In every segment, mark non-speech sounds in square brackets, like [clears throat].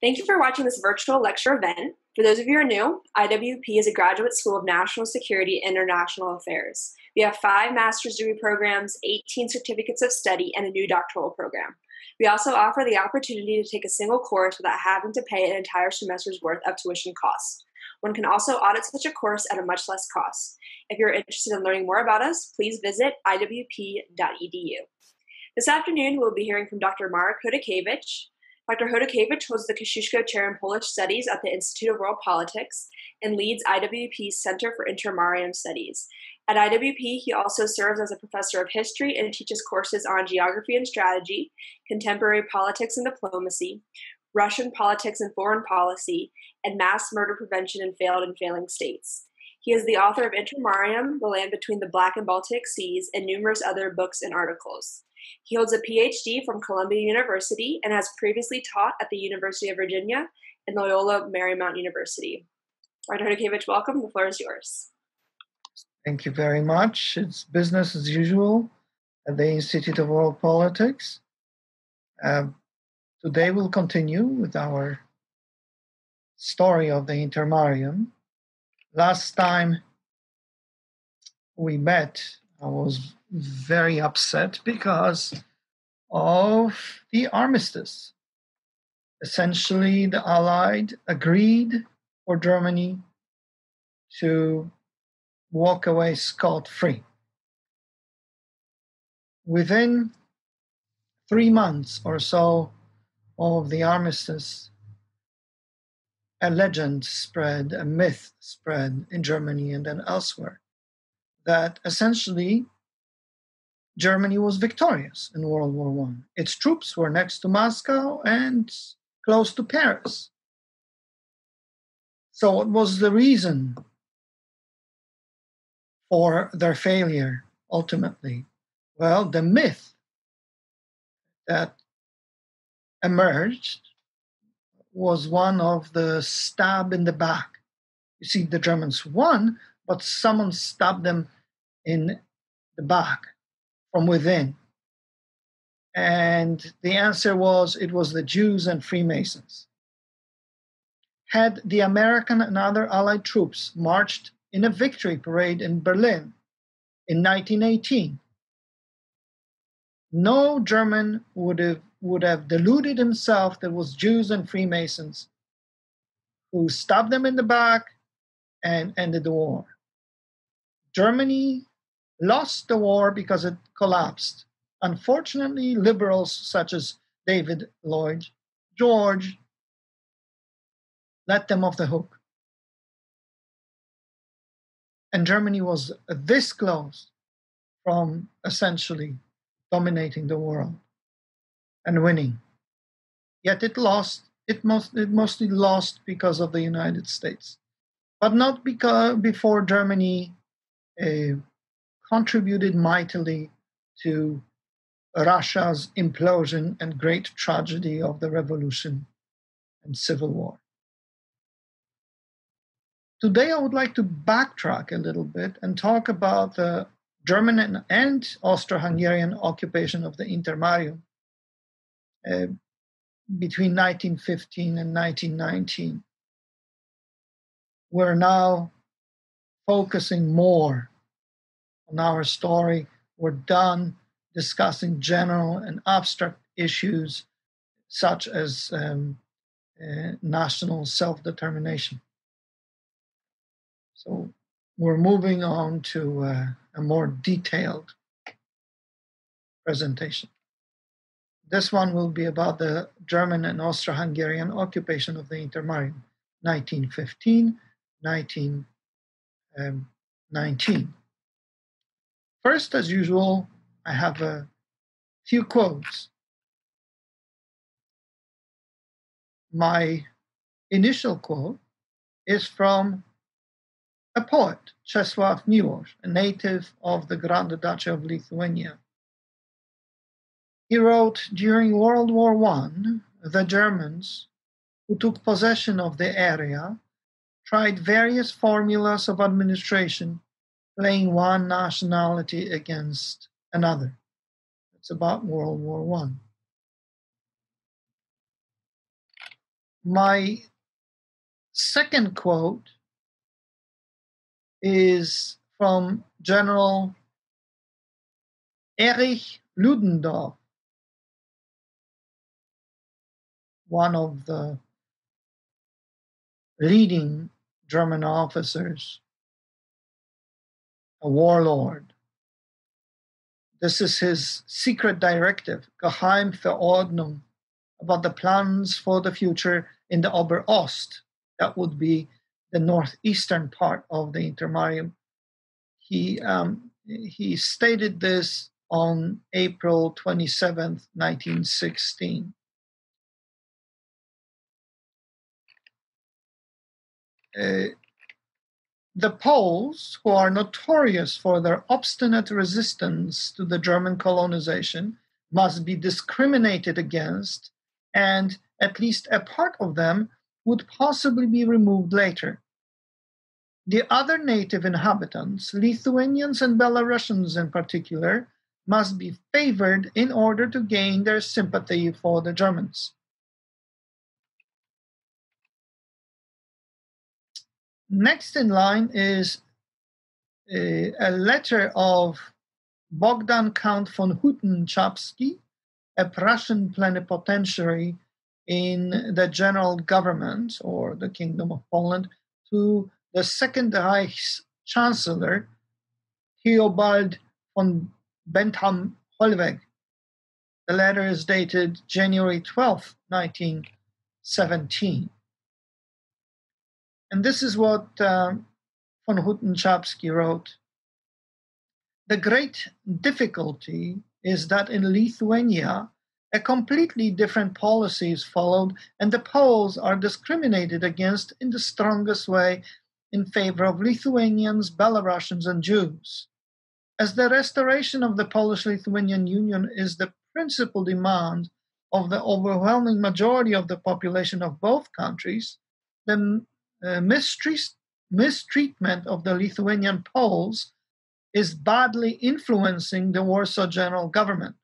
Thank you for watching this virtual lecture event. For those of you who are new, IWP is a graduate school of national security and international affairs. We have five master's degree programs, 18 certificates of study, and a new doctoral program. We also offer the opportunity to take a single course without having to pay an entire semester's worth of tuition costs. One can also audit such a course at a much less cost. If you're interested in learning more about us, please visit iwp.edu. This afternoon, we'll be hearing from Dr. Marek Chodakiewicz. Dr. Chodakiewicz holds the Kosciuszko Chair in Polish Studies at the Institute of World Politics and leads IWP's Center for Intermarium Studies. At IWP, he also serves as a professor of history and teaches courses on geography and strategy, contemporary politics and diplomacy, Russian politics and foreign policy, and mass murder prevention in failed and failing states. He is the author of Intermarium, The Land Between the Black and Baltic Seas, and numerous other books and articles. He holds a PhD from Columbia University and has previously taught at the University of Virginia and Loyola Marymount University. Dr. Chodakiewicz, welcome. The floor is yours. Thank you very much. It's business as usual at the Institute of World Politics. Uh, today we'll continue with our story of the Intermarium. Last time we met, I was very upset because of the armistice. Essentially, the Allied agreed for Germany to walk away scot free. Within three months or so of the armistice, a legend spread, a myth spread in Germany and then elsewhere that essentially Germany was victorious in World War One. Its troops were next to Moscow and close to Paris. So, what was the reason for their failure ultimately? Well, the myth that emerged was one of the stab in the back. You see, the Germans won, but someone stabbed them in the back from within? And the answer was it was the Jews and Freemasons. Had the American and other Allied troops marched in a victory parade in Berlin in 1918, no German would have, would have deluded himself that was Jews and Freemasons who stabbed them in the back and ended the war. Germany lost the war because it collapsed. Unfortunately, liberals such as David Lloyd George let them off the hook. And Germany was this close from essentially dominating the world and winning. Yet it lost. It, most, it mostly lost because of the United States, but not because before Germany uh, contributed mightily to Russia's implosion and great tragedy of the revolution and civil war. Today, I would like to backtrack a little bit and talk about the German and Austro Hungarian occupation of the Intermarium uh, between 1915 and 1919. We're now focusing more on our story. We're done discussing general and abstract issues such as um, uh, national self determination. So we're moving on to uh, a more detailed presentation. This one will be about the German and Austro Hungarian occupation of the Intermarium, 1915 1919. First, as usual, I have a few quotes. My initial quote is from a poet, Czesław Miłosz, a native of the Grand Duchy of Lithuania. He wrote During World War I, the Germans, who took possession of the area, tried various formulas of administration playing one nationality against another. It's about World War One. my second quote is from General Erich Ludendorff, one of the leading German officers, a warlord. This is his secret directive, Geheimverordnung, about the plans for the future in the Oberost. That would be the northeastern part of the Intermarium. He, um, he stated this on April 27, 1916. Uh, the Poles, who are notorious for their obstinate resistance to the German colonization, must be discriminated against, and at least a part of them would possibly be removed later. The other native inhabitants, Lithuanians and Belarusians in particular, must be favored in order to gain their sympathy for the Germans. Next in line is a, a letter of Bogdan Count von Hutten-Czapski, a Prussian plenipotentiary in the general government or the Kingdom of Poland, to the Second Reich's Chancellor, Theobald von Bethmann Hollweg. The letter is dated January 12, 1917. And this is what uh, von Hutten-Czapski wrote. The great difficulty is that in Lithuania, a completely different policy is followed, and the Poles are discriminated against in the strongest way in favor of Lithuanians, Belarusians, and Jews. As the restoration of the Polish Lithuanian Union is the principal demand of the overwhelming majority of the population of both countries, the uh, mistreatment of the Lithuanian Poles is badly influencing the Warsaw General Government.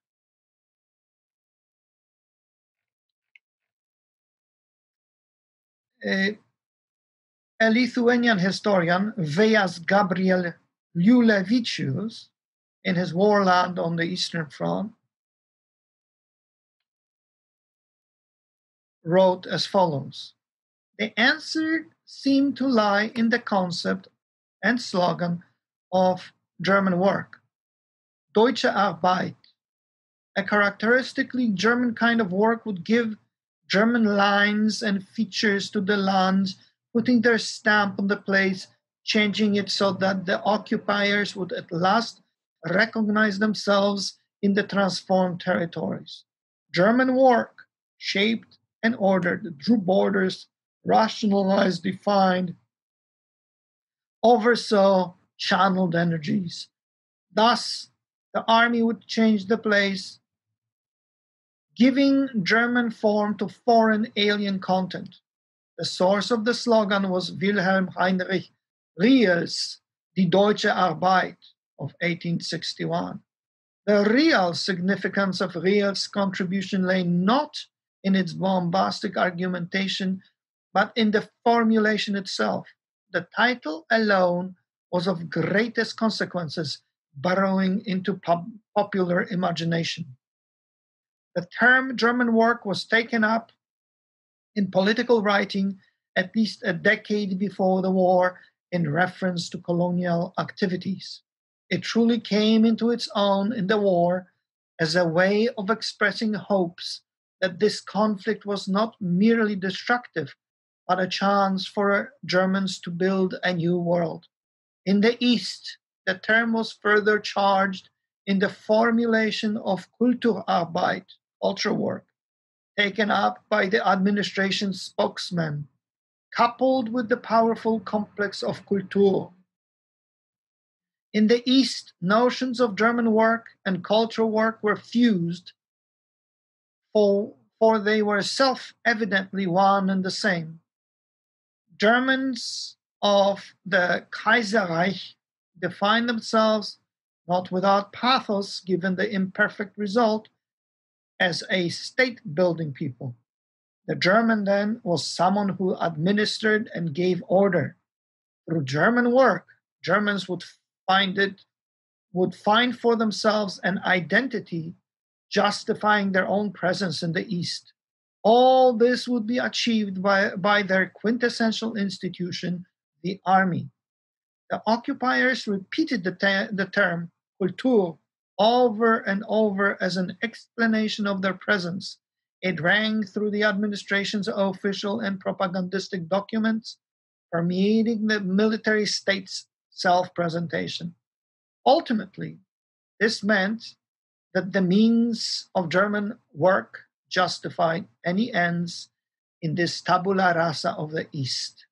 A, a Lithuanian historian, Vejas Gabriel Liulevicius, in his Warland on the Eastern Front, wrote as follows The answer seem to lie in the concept and slogan of German work. Deutsche Arbeit. A characteristically German kind of work would give German lines and features to the land, putting their stamp on the place, changing it so that the occupiers would at last recognize themselves in the transformed territories. German work shaped and ordered, drew borders, rationalized, defined, oversaw, channeled energies. Thus, the army would change the place, giving German form to foreign alien content. The source of the slogan was Wilhelm Heinrich Riehl's Die Deutsche Arbeit of 1861. The real significance of Riehl's contribution lay not in its bombastic argumentation but in the formulation itself. The title alone was of greatest consequences, burrowing into pop- popular imagination. The term German work was taken up in political writing at least a decade before the war in reference to colonial activities. It truly came into its own in the war as a way of expressing hopes that this conflict was not merely destructive, but a chance for Germans to build a new world. In the East, the term was further charged in the formulation of Kulturarbeit, culture work, taken up by the administration's spokesman, coupled with the powerful complex of Kultur. In the East, notions of German work and cultural work were fused, for, for they were self evidently one and the same. Germans of the Kaiserreich define themselves, not without pathos given the imperfect result, as a state building people. The German then was someone who administered and gave order. Through German work, Germans would find it would find for themselves an identity justifying their own presence in the East. All this would be achieved by, by their quintessential institution, the army. The occupiers repeated the, the term Kultur over and over as an explanation of their presence. It rang through the administration's official and propagandistic documents, permeating the military state's self presentation. Ultimately, this meant that the means of German work justified any ends in this tabula rasa of the East.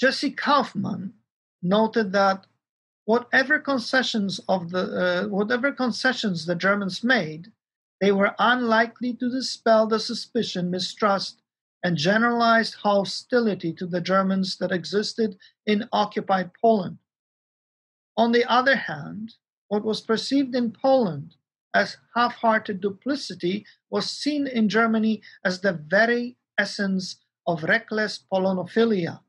Jesse Kauffman noted that whatever concessions of the uh, whatever concessions the Germans made, they were unlikely to dispel the suspicion, mistrust, and generalized hostility to the Germans that existed in occupied Poland. On the other hand, what was perceived in Poland as half hearted duplicity was seen in Germany as the very essence of reckless Polonophilia.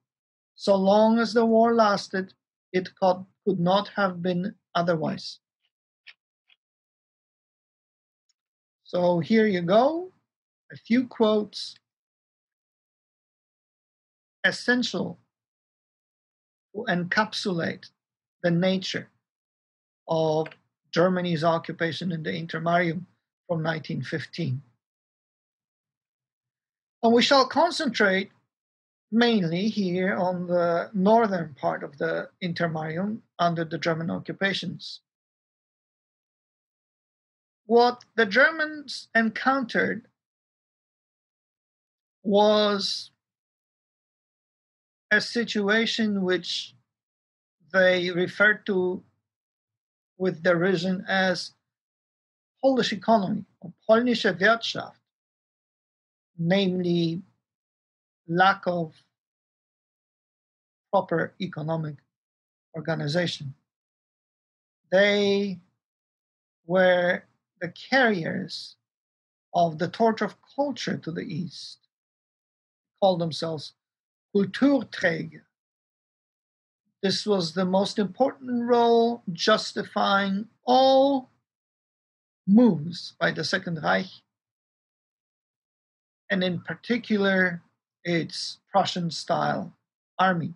So long as the war lasted, it could, could not have been otherwise. So here you go, a few quotes essential to encapsulate the nature of Germany's occupation in the Intermarium from 1915. And we shall concentrate mainly here on the northern part of the Intermarium under the German occupations. What the Germans encountered was a situation which they referred to with derision as Polish economy or Polnische Wirtschaft, namely lack of proper economic organization. They were the carriers of the torch of culture to the East, called themselves Kulturträger. This was the most important role justifying all moves by the Second Reich, and in particular its Prussian style army.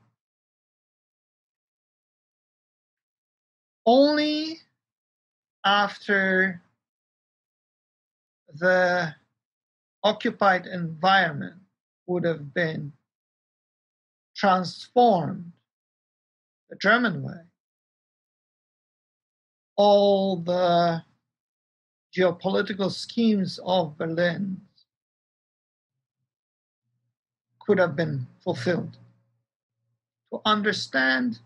Only after the occupied environment would have been transformed German way, all the geopolitical schemes of Berlin could have been fulfilled. To understand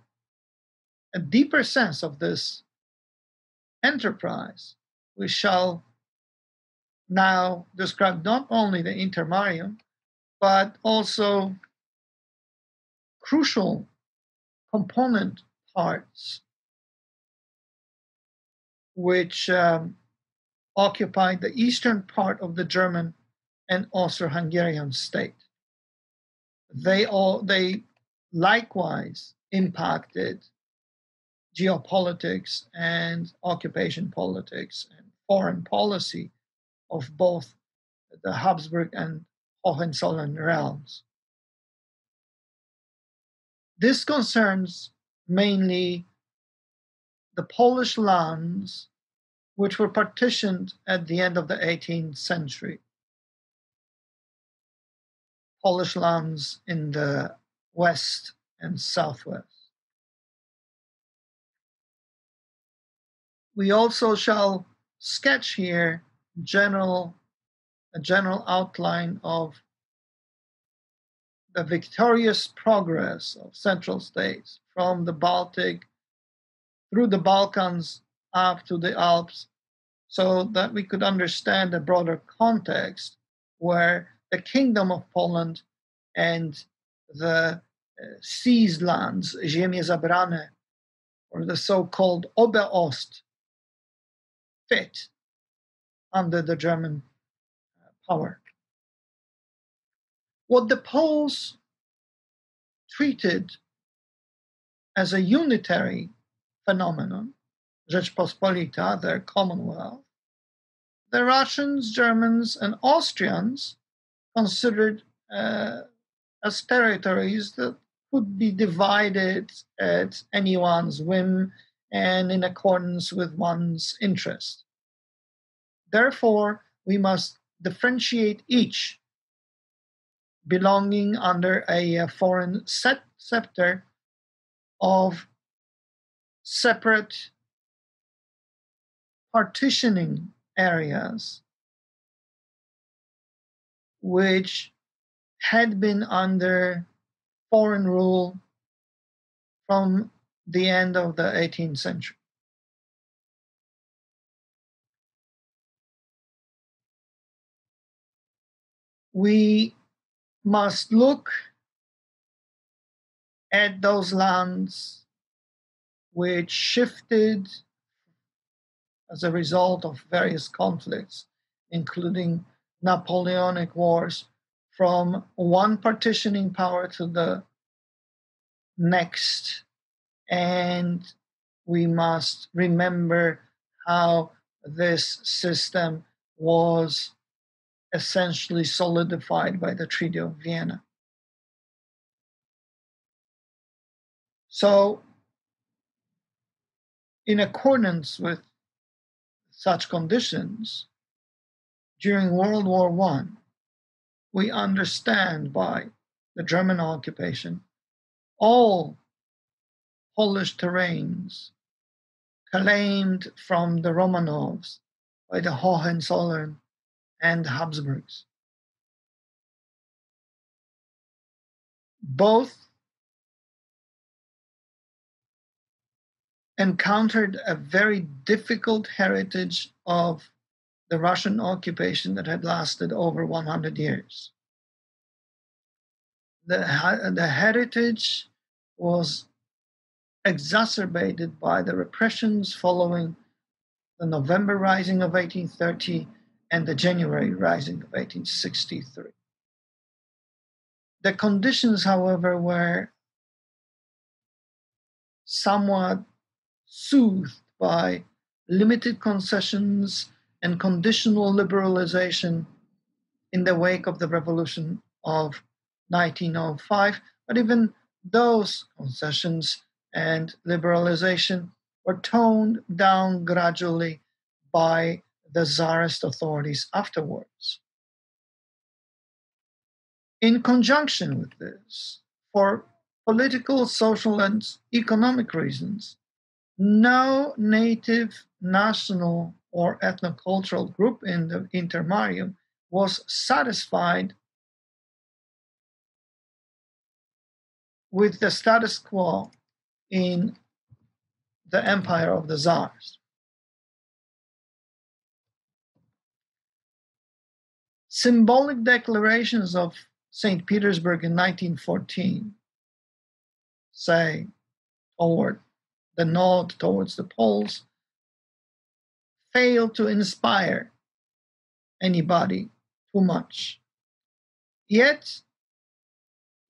a deeper sense of this enterprise, we shall now describe not only the intermarium, but also crucial component parts which um, occupied the eastern part of the German and Austro-Hungarian state. They all they likewise impacted geopolitics and occupation politics and foreign policy of both the Habsburg and Hohenzollern realms. This concerns mainly the Polish lands which were partitioned at the end of the 18th century. Polish lands in the west and southwest. We also shall sketch here general a general outline of the victorious progress of Central states from the Baltic through the Balkans up to the Alps, so that we could understand a broader context where the Kingdom of Poland and the uh, seized lands, Ziemie zabrane, or the so-called Oberost, fit under the German power. What the Poles treated as a unitary phenomenon, Rzeczpospolita, their Commonwealth, the Russians, Germans, and Austrians considered uh, as territories that could be divided at anyone's whim and in accordance with one's interest. Therefore, we must differentiate each belonging under a uh, foreign set scepter of separate partitioning areas which had been under foreign rule from the end of the 18th century. We must look at those lands which shifted as a result of various conflicts, including Napoleonic wars, from one partitioning power to the next. And we must remember how this system was essentially solidified by the Treaty of Vienna. So, in accordance with such conditions, during World War I, we understand by the German occupation all Polish terrains claimed from the Romanovs by the Hohenzollern and Habsburgs. Both encountered a very difficult heritage of the Russian occupation that had lasted over 100 years. The, the heritage was exacerbated by the repressions following the November Rising of 1830 and the January Rising of 1863. The conditions, however, were somewhat soothed by limited concessions and conditional liberalization in the wake of the revolution of 1905. But even those concessions and liberalization were toned down gradually by the Tsarist authorities afterwards. In conjunction with this, for political, social, and economic reasons, no native national or ethnocultural group in the intermarium was satisfied with the status quo in the empire of the czars. Symbolic declarations of St. Petersburg in 1914 say toward the nod towards the Poles fail to inspire anybody too much. Yet,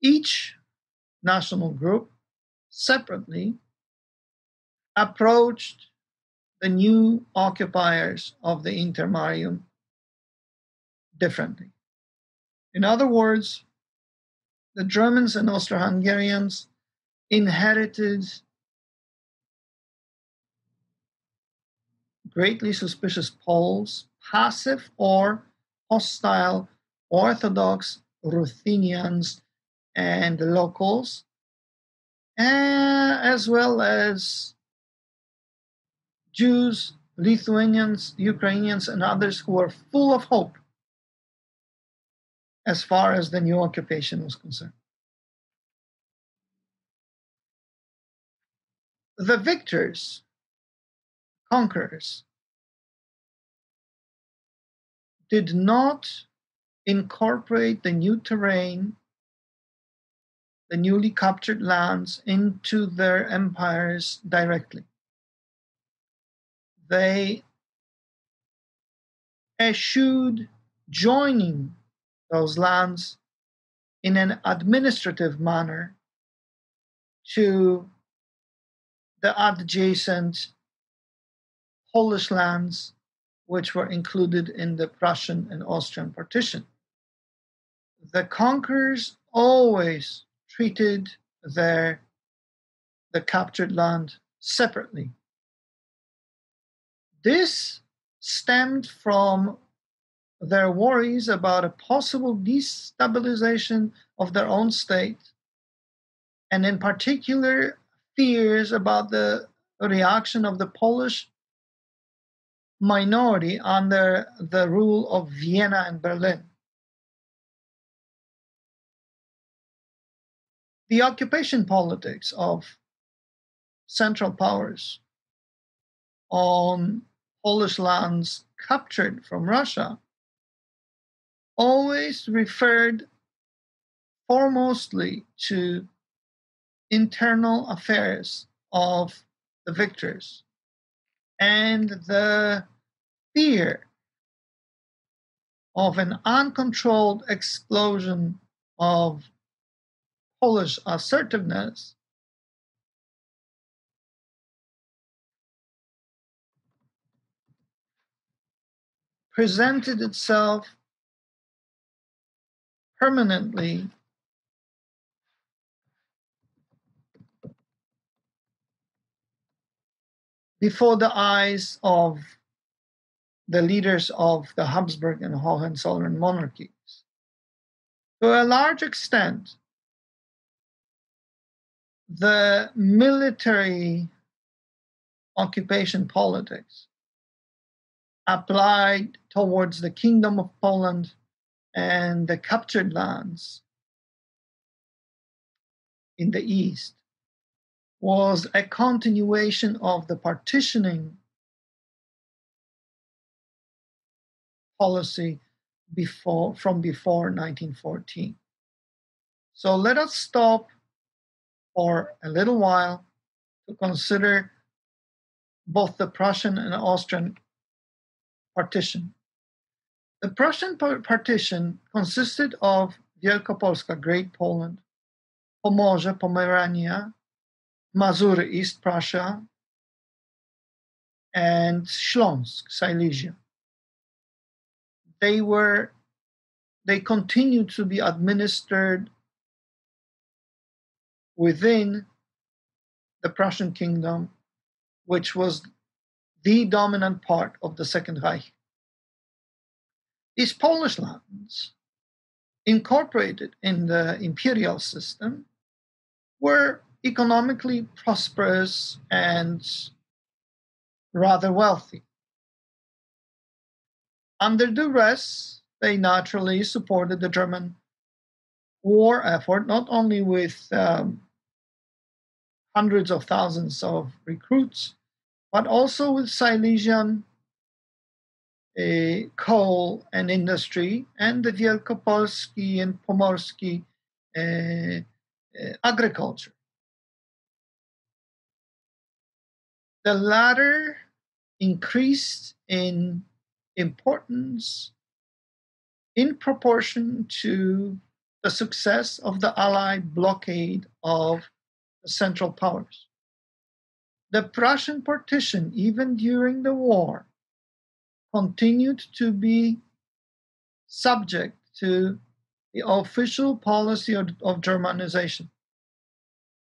each national group separately approached the new occupiers of the intermarium differently. In other words, the Germans and Austro Hungarians inherited greatly suspicious Poles, passive or hostile Orthodox Ruthenians and locals, eh, as well as Jews, Lithuanians, Ukrainians, and others who were full of hope as far as the new occupation was concerned. The victors conquerors did not incorporate the new terrain, the newly captured lands, into their empires directly. They eschewed joining those lands in an administrative manner to the adjacent Polish lands, which were included in the Prussian and Austrian partition. The conquerors always treated their the captured land separately. This stemmed from their worries about a possible destabilization of their own state, and in particular, fears about the reaction of the Polish minority under the rule of Vienna and Berlin. The occupation politics of Central Powers on Polish lands captured from Russia always referred foremostly to internal affairs of the victors and the fear of an uncontrolled explosion of Polish assertiveness presented itself permanently before the eyes of the leaders of the Habsburg and Hohenzollern monarchies. To a large extent, the military occupation politics applied towards the Kingdom of Poland and the captured lands in the east was a continuation of the partitioning policy before from before 1914. So let us stop for a little while to consider both the Prussian and Austrian partition. The Prussian partition consisted of Wielkopolska, Great Poland, Pomorze, Pomerania, Mazury, East Prussia, and Śląsk, Silesia. They were, they continued to be administered within the Prussian kingdom, which was the dominant part of the Second Reich. These Polish lands, incorporated in the imperial system, were economically prosperous and rather wealthy. Under duress, they naturally supported the German war effort, not only with um, hundreds of thousands of recruits, but also with Silesian coal and industry and the Wielkopolski and Pomorski uh, uh, agriculture. The latter increased in importance in proportion to the success of the Allied blockade of the Central Powers. The Prussian partition, even during the war, continued to be subject to the official policy of, of Germanization.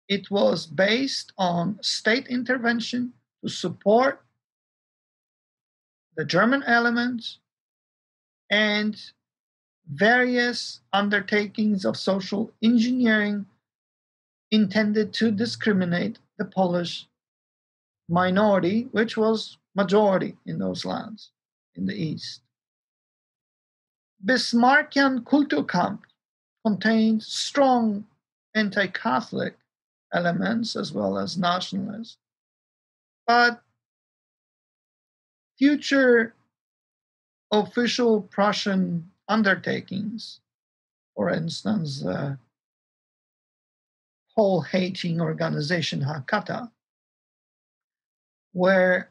It was based on state intervention to support the German elements and various undertakings of social engineering intended to discriminate the Polish minority, which was majority in those lands in the east. Bismarckian Kulturkampf contained strong anti Catholic elements as well as nationalist. But future official Prussian undertakings, for instance, the Pole hating organization Hakata, were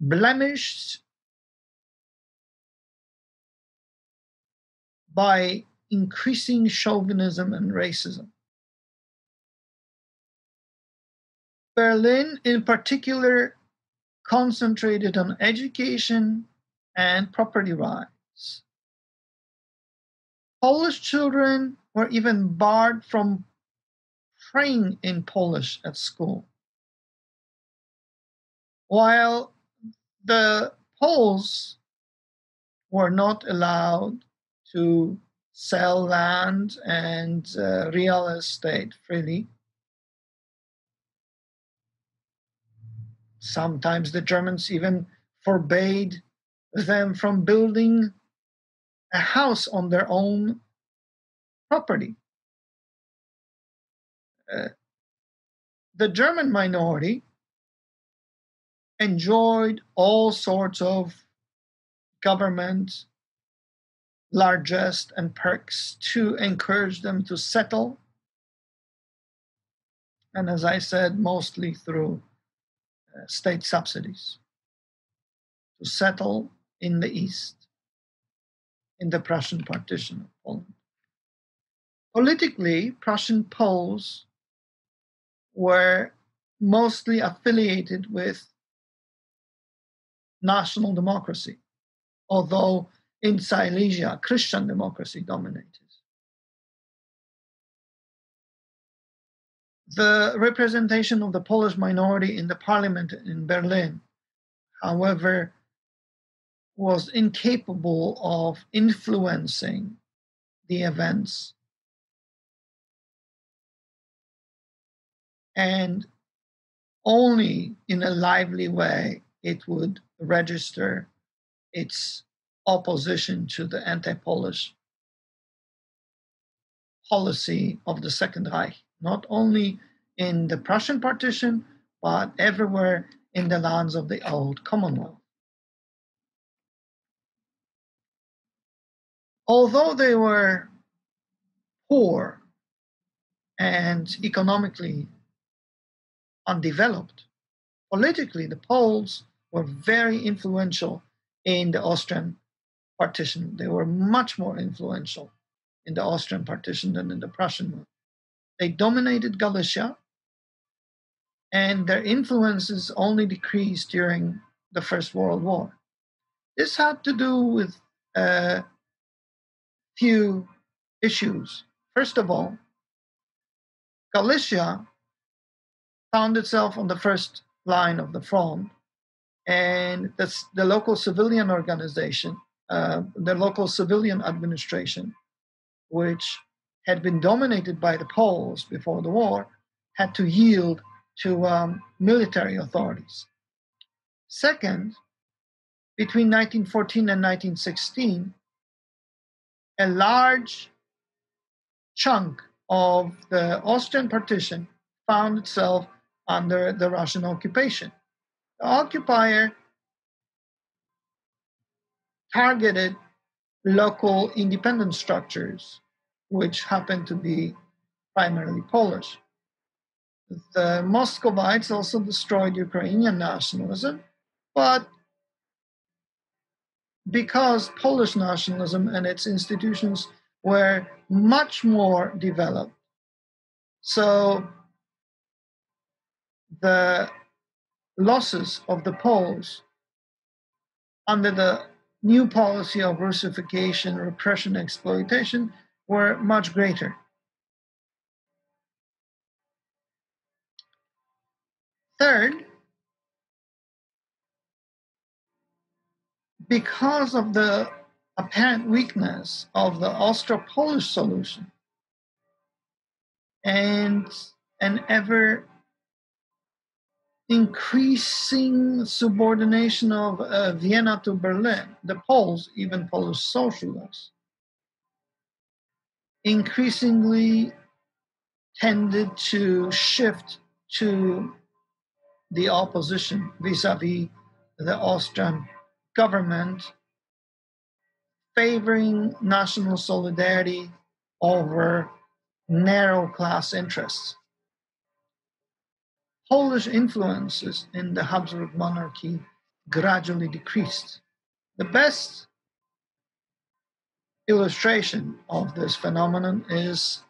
blemished by increasing chauvinism and racism. Berlin, in particular, concentrated on education and property rights. Polish children were even barred from praying in Polish at school. While the Poles were not allowed to sell land and uh, real estate freely. Sometimes the Germans even forbade them from building a house on their own property. Uh, the German minority enjoyed all sorts of government largesse and perks to encourage them to settle. And as I said, mostly through uh, state subsidies to settle in the East, in the Prussian partition of Poland. Politically, Prussian Poles were mostly affiliated with national democracy, although in Silesia, Christian democracy dominated. The representation of the Polish minority in the parliament in Berlin, however, was incapable of influencing the events. And only in a lively way it would register its opposition to the anti Polish policy of the Second Reich, not only in the Prussian partition, but everywhere in the lands of the old Commonwealth. Although they were poor and economically undeveloped, politically, the Poles were very influential in the Austrian partition. They were much more influential in the Austrian partition than in the Prussian one. They dominated Galicia, and their influences only decreased during the First World War. This had to do with a few issues. First of all, Galicia found itself on the first line of the front, and the, the local civilian organization uh, the local civilian administration, which had been dominated by the Poles before the war, had to yield to um, military authorities. Second, between 1914 and 1916, a large chunk of the Austrian partition found itself under the Russian occupation. The occupier targeted local independent structures, which happened to be primarily Polish. The Moscovites also destroyed Ukrainian nationalism, but because Polish nationalism and its institutions were much more developed. So the losses of the Poles under the new policy of Russification, repression, exploitation were much greater. Third, because of the apparent weakness of the Austro-Polish solution and an ever increasing subordination of uh, Vienna to Berlin, the Poles, even Polish socialists, increasingly tended to shift to the opposition vis a vis the Austrian government, favoring national solidarity over narrow class interests. Polish influences in the Habsburg monarchy gradually decreased. The best illustration of this phenomenon is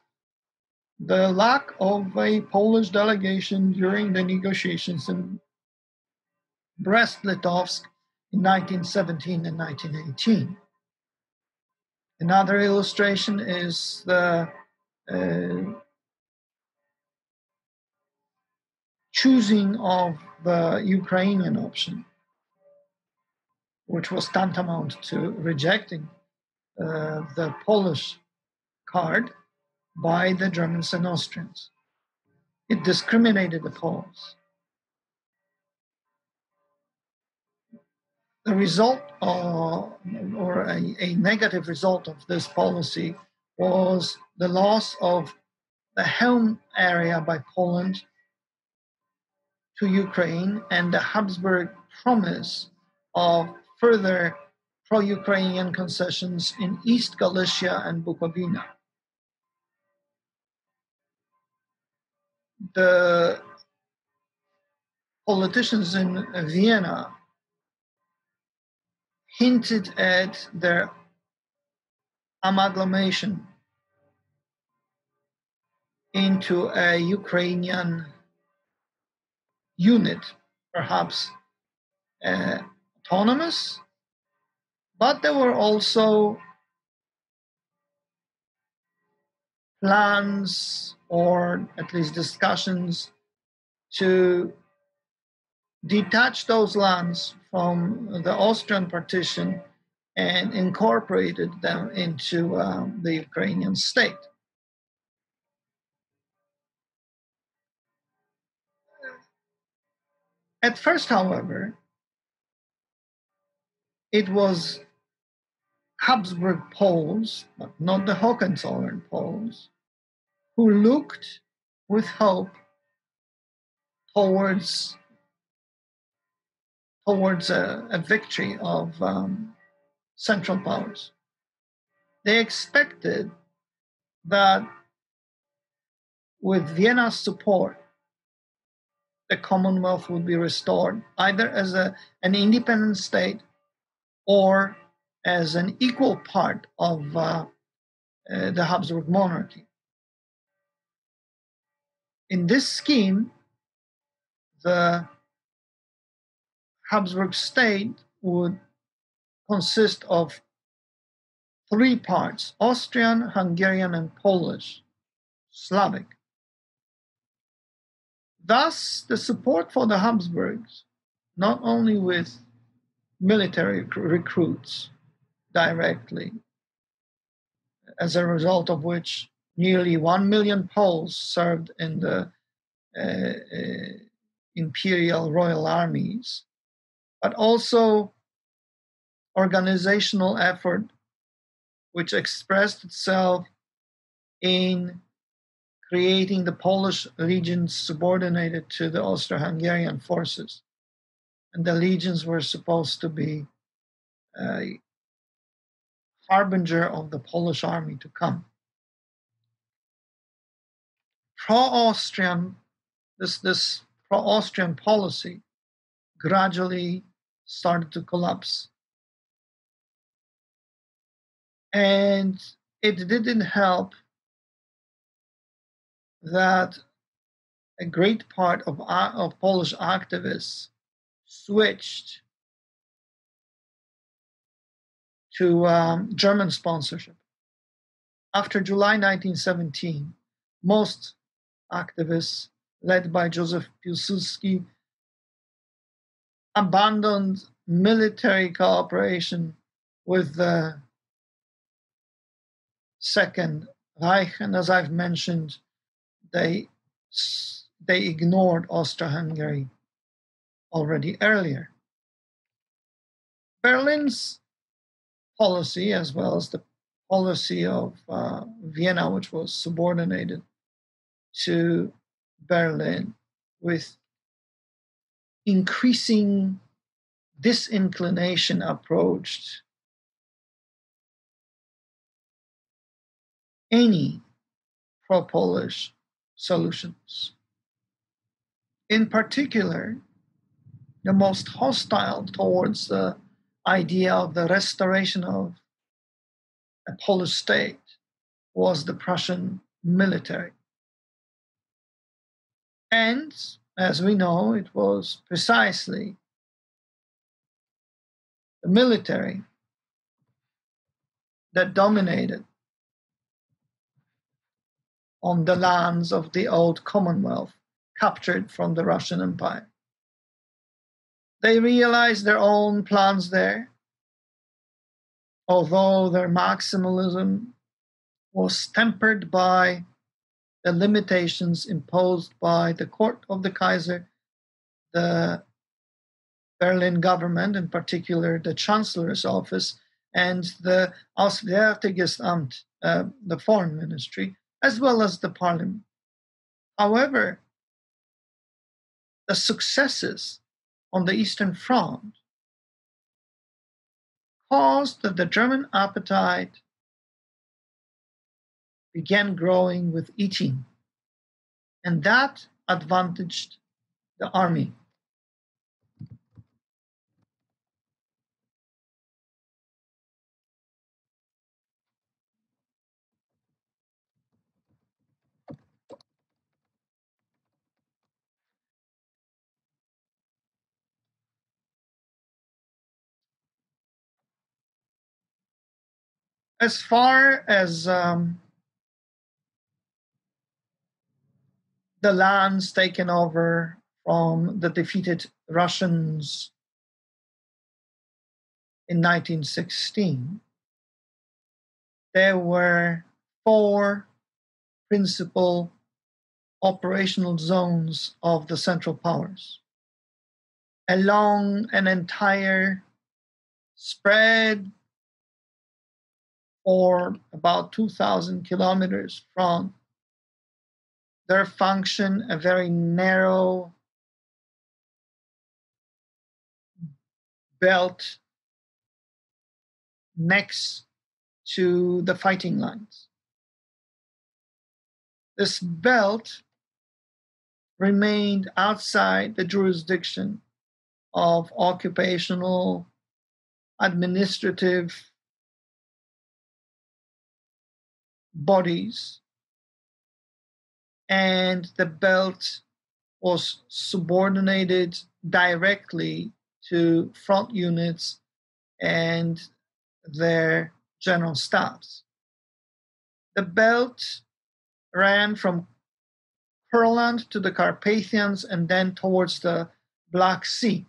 the lack of a Polish delegation during the negotiations in Brest-Litovsk in 1917 and 1918. Another illustration is the uh, choosing of the Ukrainian option, which was tantamount to rejecting uh, the Polish card by the Germans and Austrians. It discriminated the Poles. The result, uh, or a, a negative result of this policy, was the loss of the Chełm area by Poland to Ukraine and the Habsburg promise of further pro Ukrainian concessions in East Galicia and Bukovina. The politicians in Vienna hinted at their amalgamation into a Ukrainian unit, perhaps uh, autonomous, but there were also plans or at least discussions to detach those lands from the Austrian partition and incorporated them into um, the Ukrainian state. At first, however, it was Habsburg Poles, but not the Hohenzollern Poles, who looked with hope towards towards a, a victory of um, Central Powers. They expected that with Vienna's support, the Commonwealth would be restored either as a, an independent state or as an equal part of uh, uh, the Habsburg monarchy. In this scheme, the Habsburg state would consist of three parts Austrian, Hungarian, and Polish, Slavic. Thus, the support for the Habsburgs, not only with military recruits directly, as a result of which nearly 1 million Poles served in the uh, uh, imperial royal armies, but also organizational effort which expressed itself in creating the Polish legions subordinated to the Austro Hungarian forces. And the legions were supposed to be a harbinger of the Polish army to come. Pro Austrian, this, this pro Austrian policy gradually started to collapse. And it didn't help that a great part of, of Polish activists switched to um, German sponsorship. After July 1917, most activists, led by Joseph Piłsudski, abandoned military cooperation with the Second Reich, and as I've mentioned, they they ignored Austro-Hungary already earlier. Berlin's policy, as well as the policy of uh, Vienna, which was subordinated to Berlin, with increasing disinclination approached any pro Polish solutions. In particular, the most hostile towards the idea of the restoration of a Polish state was the Prussian military. And as we know, it was precisely the military that dominated on the lands of the old Commonwealth captured from the Russian Empire. They realized their own plans there, although their maximalism was tempered by the limitations imposed by the court of the Kaiser, the Berlin government, in particular the Chancellor's office, and the Auswärtiges Amt, uh, the foreign ministry, as well as the parliament. However, the successes on the Eastern Front caused that the German appetite began growing with eating, and that advantaged the army. As far as um, the lands taken over from the defeated Russians in 1916, there were four principal operational zones of the Central Powers along an entire spread or about 2,000 kilometers from their function, a very narrow belt next to the fighting lines. This belt remained outside the jurisdiction of occupational, administrative, bodies and the belt was subordinated directly to front units and their general staffs. The belt ran from Courland to the Carpathians and then towards the Black Sea.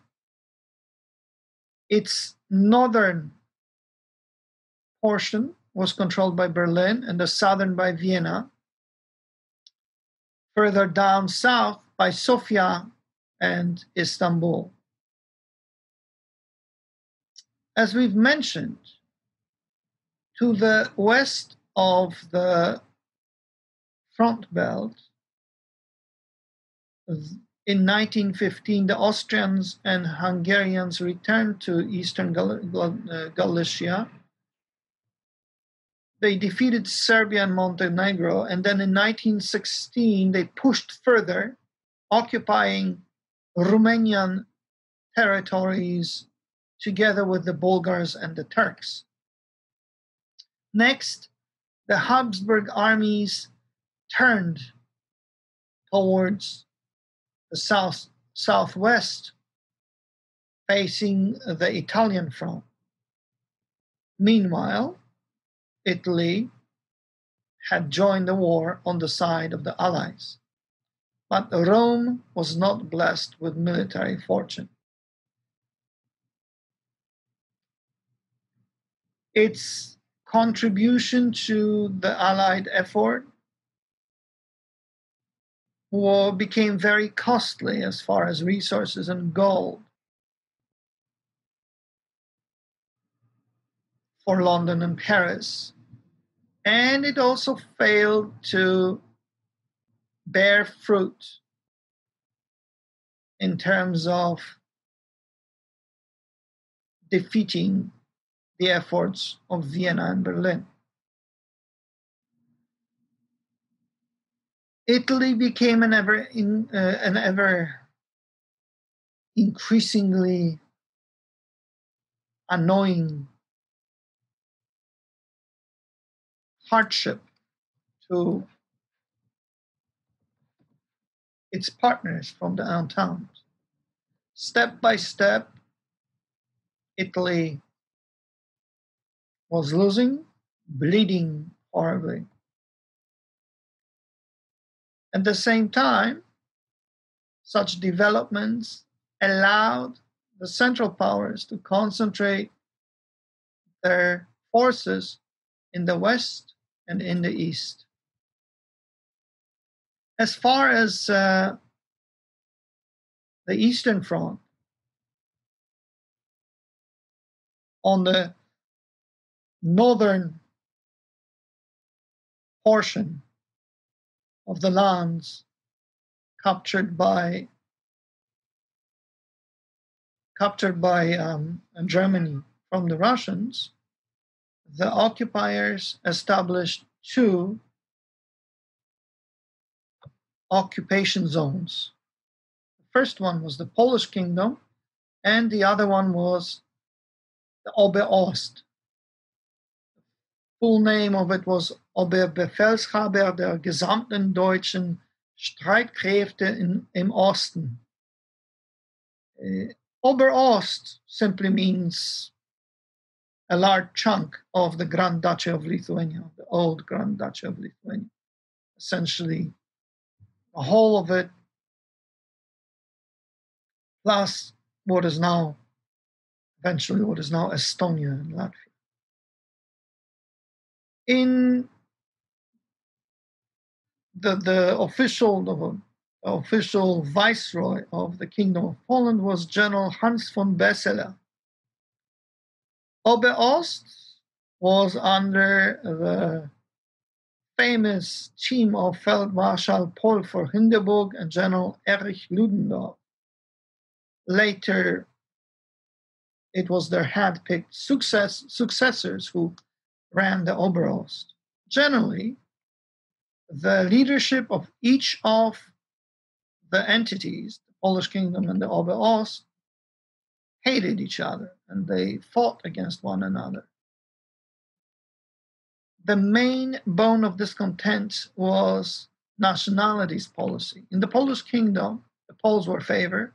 Its northern portion was controlled by Berlin and the southern by Vienna. Further down south by Sofia and Istanbul. As we've mentioned, to the west of the front belt, in 1915, the Austrians and Hungarians returned to eastern uh, Galicia they defeated Serbia and Montenegro, and then in 1916 they pushed further, occupying Romanian territories together with the Bulgars and the Turks. Next, the Habsburg armies turned towards the south southwest, facing the Italian front. Meanwhile, Italy had joined the war on the side of the Allies. But Rome was not blessed with military fortune. Its contribution to the Allied effort war became very costly as far as resources and gold. For London and Paris. And it also failed to bear fruit in terms of defeating the efforts of Vienna and Berlin. Italy became an ever in, uh, an ever increasingly annoying hardship to its partners from the Entente. Step by step, Italy was losing, bleeding horribly. At the same time, such developments allowed the Central Powers to concentrate their forces in the West and in the East. As far as uh, the Eastern Front, on the northern portion of the lands captured by captured by um, Germany from the Russians, the occupiers established two occupation zones. The first one was the Polish kingdom, and the other one was the Oberost. Full name of it was Oberbefehlshaber der gesamten deutschen Streitkräfte in, im Osten. Uh, Oberost simply means a large chunk of the Grand Duchy of Lithuania, the old Grand Duchy of Lithuania. Essentially, the whole of it, plus what is now, eventually, what is now Estonia and Latvia. In the, the official, the official viceroy of the Kingdom of Poland was General Hans von Beseler. Oberost was under the famous team of Feldmarschall Paul von Hindenburg and General Erich Ludendorff. Later, it was their hand-picked success, successors who ran the Oberost. Generally, the leadership of each of the entities, the Polish kingdom and the Oberost, hated each other and they fought against one another. The main bone of discontent was nationalities policy. In the Polish kingdom, the Poles were favored,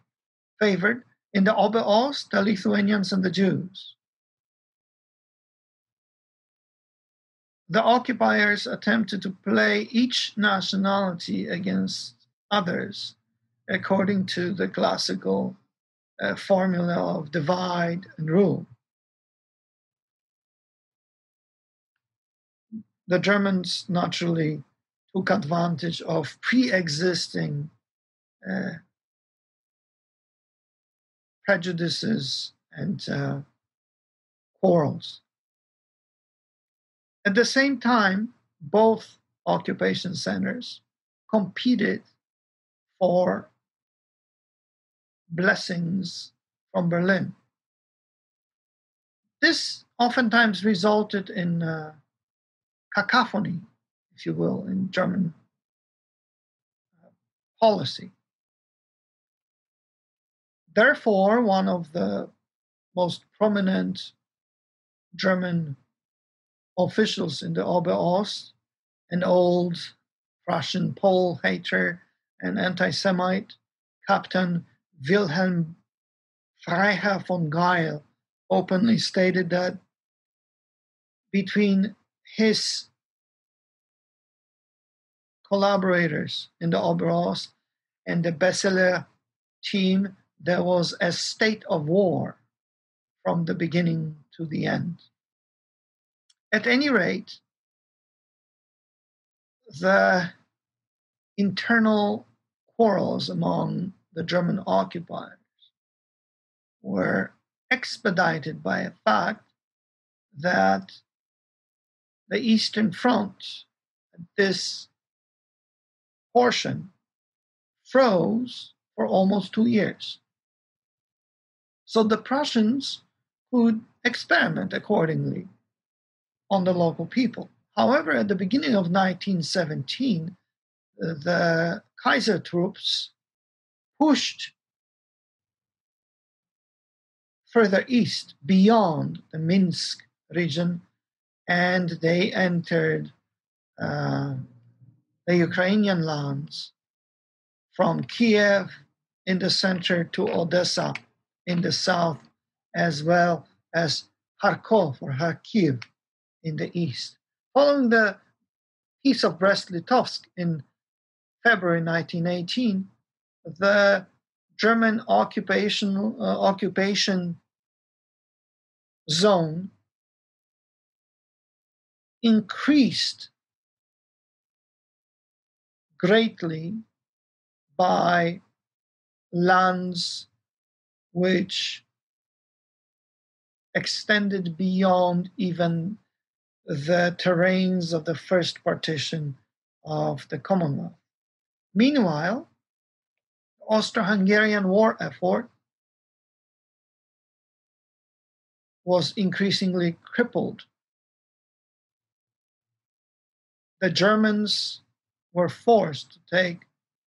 favored. In the Oberost, the Lithuanians and the Jews. The occupiers attempted to play each nationality against others according to the classical uh, formula of divide and rule. The Germans naturally took advantage of pre existing uh, prejudices and uh, quarrels. At the same time, both occupation centers competed for blessings from Berlin. This oftentimes resulted in uh, cacophony, if you will, in German uh, policy. Therefore, one of the most prominent German officials in the Oberost, an old Russian Pole hater and anti Semite, Captain Wilhelm Freiherr von Gayl openly stated that between his collaborators in the Oberost and the Beseler team, there was a state of war from the beginning to the end. At any rate, the internal quarrels among the German occupiers were expedited by a fact that the Eastern Front, this portion, froze for almost two years. So the Prussians could experiment accordingly on the local people. However, at the beginning of 1917, the Kaiser troops pushed further east beyond the Minsk region and they entered uh, the Ukrainian lands from Kiev in the center to Odessa in the south, as well as Kharkov or Kharkiv in the east. Following the Peace of Brest-Litovsk in February 1918, the German occupation uh, occupation zone increased greatly by lands which extended beyond even the terrains of the first partition of the Commonwealth. Meanwhile, Austro-Hungarian war effort was increasingly crippled. The Germans were forced to take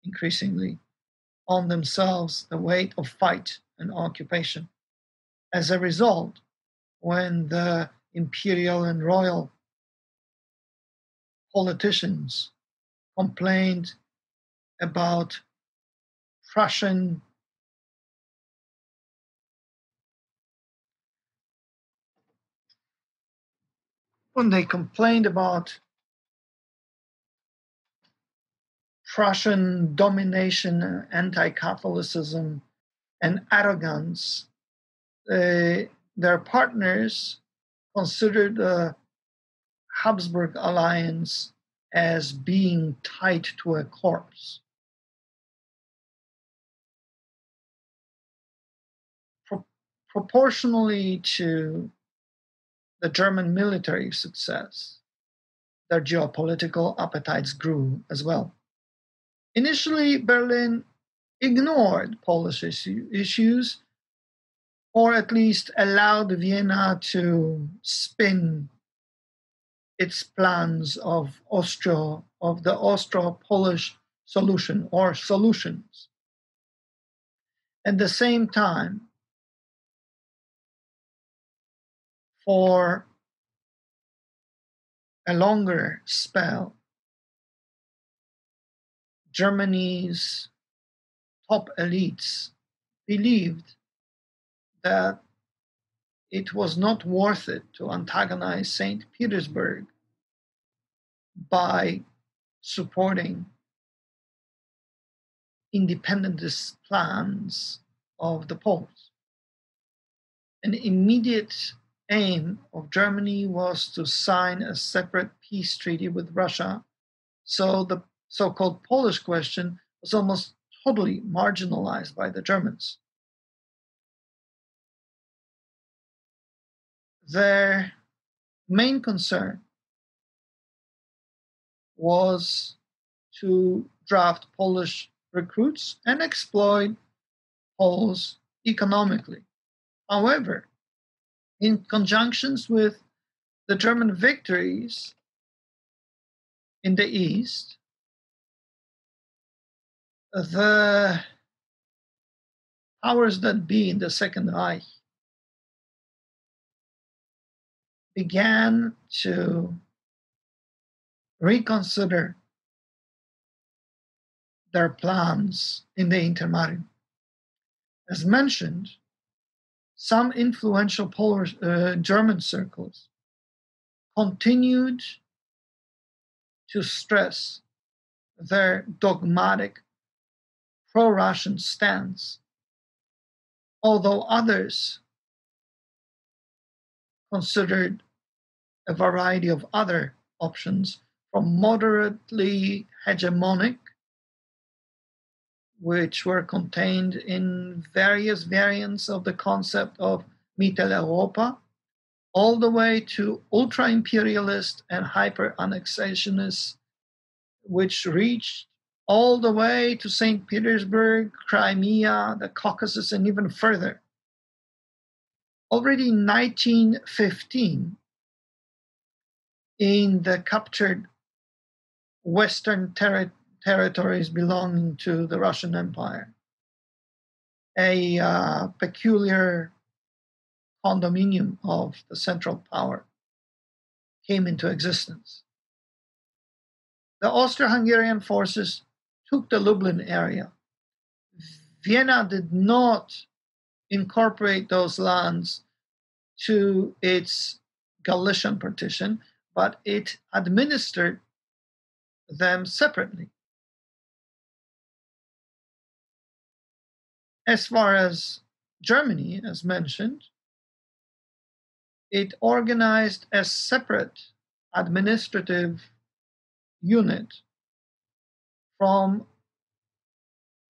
increasingly on themselves the weight of fight and occupation. As a result, when the imperial and royal politicians complained about Prussian when they complained about Prussian domination, anti Catholicism, and arrogance, uh, their partners considered the Habsburg alliance as being tied to a corpse. Proportionally to the German military success, their geopolitical appetites grew as well. Initially, Berlin ignored Polish issue, issues or at least allowed Vienna to spin its plans of Austro of the Austro-Polish solution or solutions. At the same time, for a longer spell, Germany's top elites believed that it was not worth it to antagonize St. Petersburg by supporting independentist plans of the Poles. An immediate aim of Germany was to sign a separate peace treaty with Russia so the so called Polish question was almost totally marginalized by the Germans. Their main concern was to draft Polish recruits and exploit Poles economically. However, in conjunctions with the German victories in the East, the powers that be in the Second Reich began to reconsider their plans in the Intermarium. As mentioned, some influential Polish, uh, German circles continued to stress their dogmatic pro Russian stance, although others considered a variety of other options from moderately hegemonic, which were contained in various variants of the concept of Mitteleuropa, all the way to ultra imperialist and hyper annexationist, which reached all the way to St. Petersburg, Crimea, the Caucasus, and even further. Already in 1915, in the captured western ter- territories belonging to the Russian Empire, a uh, peculiar condominium of the Central Power came into existence. the Austro Hungarian forces took the Lublin area. Vienna did not incorporate those lands to its Galician partition, but it administered them separately. As far as Germany, as mentioned, it organized a separate administrative unit from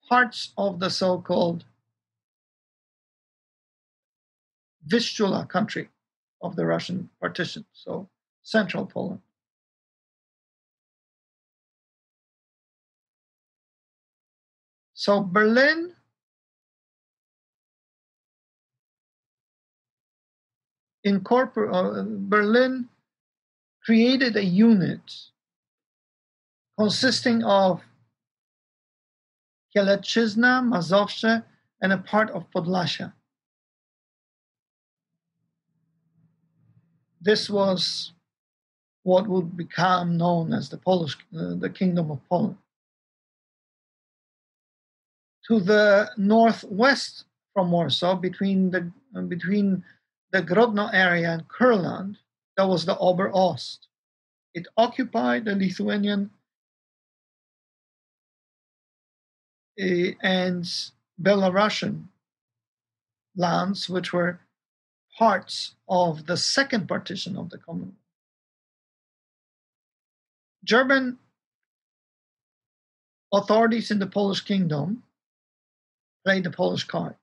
parts of the so called Vistula country of the Russian partition, so central Poland. So Berlin incorporate uh, Berlin created a unit consisting of Kielecczyzna, Mazowsze, and a part of Podlasia. This was what would become known as the Polish, uh, the Kingdom of Poland. To the northwest from Warsaw, between the uh, between the Grodno area and Kurland, that was the Oberost. It occupied the Lithuanian uh, and Belarusian lands, which were parts of the second partition of the Commonwealth. German authorities in the Polish kingdom played the Polish card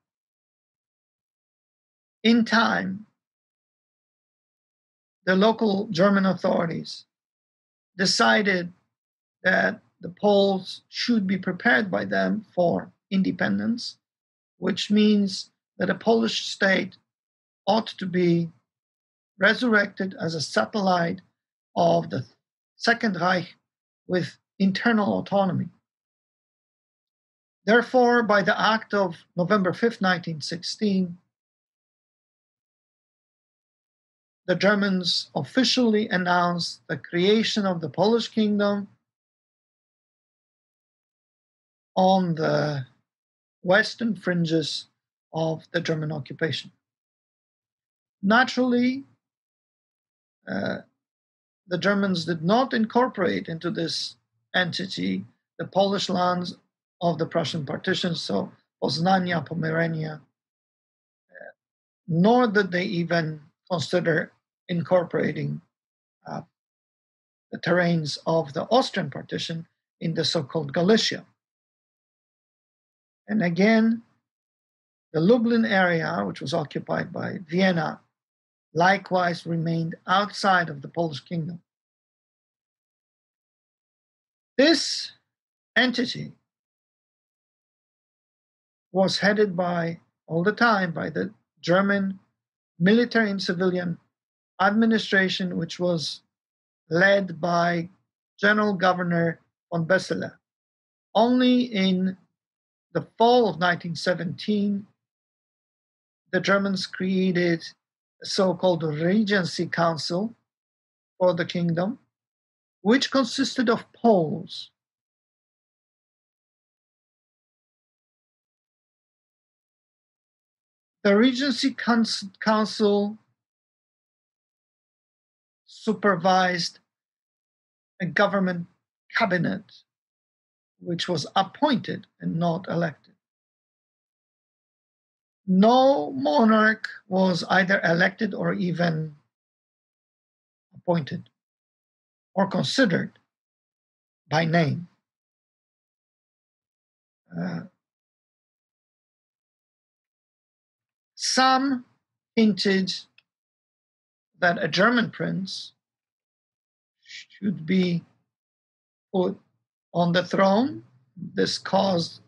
in time, the local German authorities decided that the Poles should be prepared by them for independence, which means that a Polish state ought to be resurrected as a satellite of the Second Reich with internal autonomy. Therefore, by the act of November 5, 1916, the Germans officially announced the creation of the Polish kingdom on the western fringes of the German occupation. Naturally, uh, the Germans did not incorporate into this entity the Polish lands of the Prussian partition, so Poznania, Pomerania, uh, nor did they even consider incorporating uh, the terrains of the Austrian partition in the so called Galicia. And again, the Lublin area, which was occupied by Vienna, likewise remained outside of the Polish kingdom. This entity was headed by, all the time, by the German military and civilian administration, which was led by General Governor von Beseler. Only in the fall of 1917, the Germans created a so called Regency Council for the kingdom, which consisted of Poles. The Regency Council supervised a government cabinet which was appointed and not elected. No monarch was either elected or even appointed or considered by name. Uh, some hinted that a German prince should be put on the throne. This caused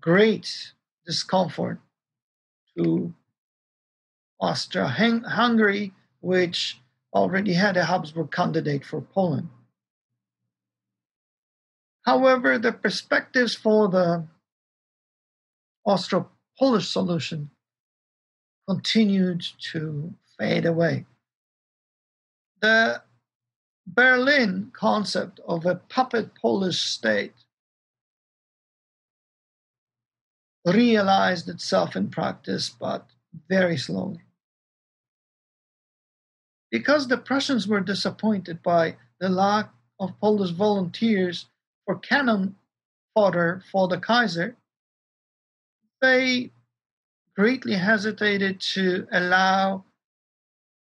great discomfort to Austria Hungary, which already had a Habsburg candidate for Poland. However, the perspectives for the Austro Polish solution continued to fade away. The Berlin concept of a puppet Polish state realized itself in practice, but very slowly. Because the Prussians were disappointed by the lack of Polish volunteers for cannon fodder for the Kaiser, they greatly hesitated to allow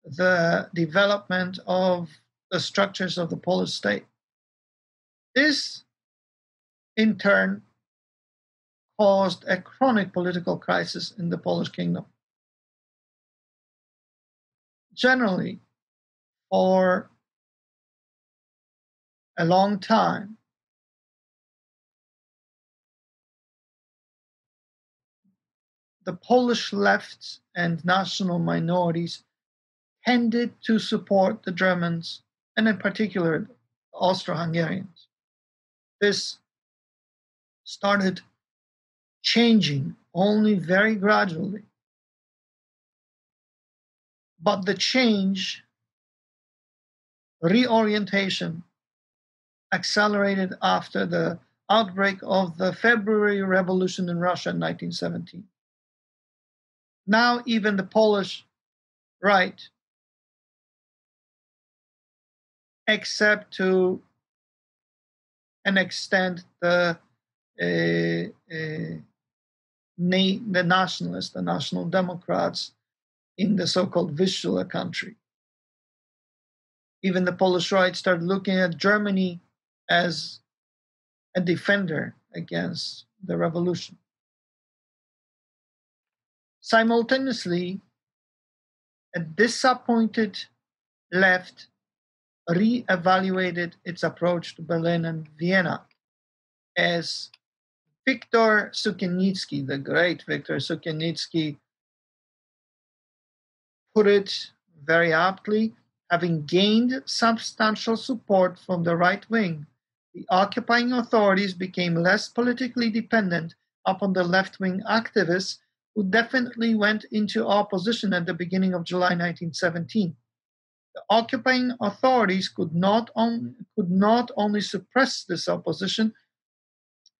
the development of the structures of the Polish state. This, in turn, caused a chronic political crisis in the Polish kingdom. Generally, for a long time, the Polish left and national minorities tended to support the Germans, and in particular, Austro Hungarians. This started changing only very gradually. But the change, reorientation, accelerated after the outbreak of the February Revolution in Russia in 1917. Now, even the Polish right, except to an extent the uh, uh, the nationalists, the national democrats in the so-called Vistula country. Even the Polish right started looking at Germany as a defender against the revolution. Simultaneously, a disappointed left re-evaluated its approach to Berlin and Vienna as Viktor Sukiennicki, the great Viktor Sukiennicki, put it very aptly, having gained substantial support from the right wing, the occupying authorities became less politically dependent upon the left wing activists who definitely went into opposition at the beginning of July 1917. The occupying authorities could not, on, could not only suppress this opposition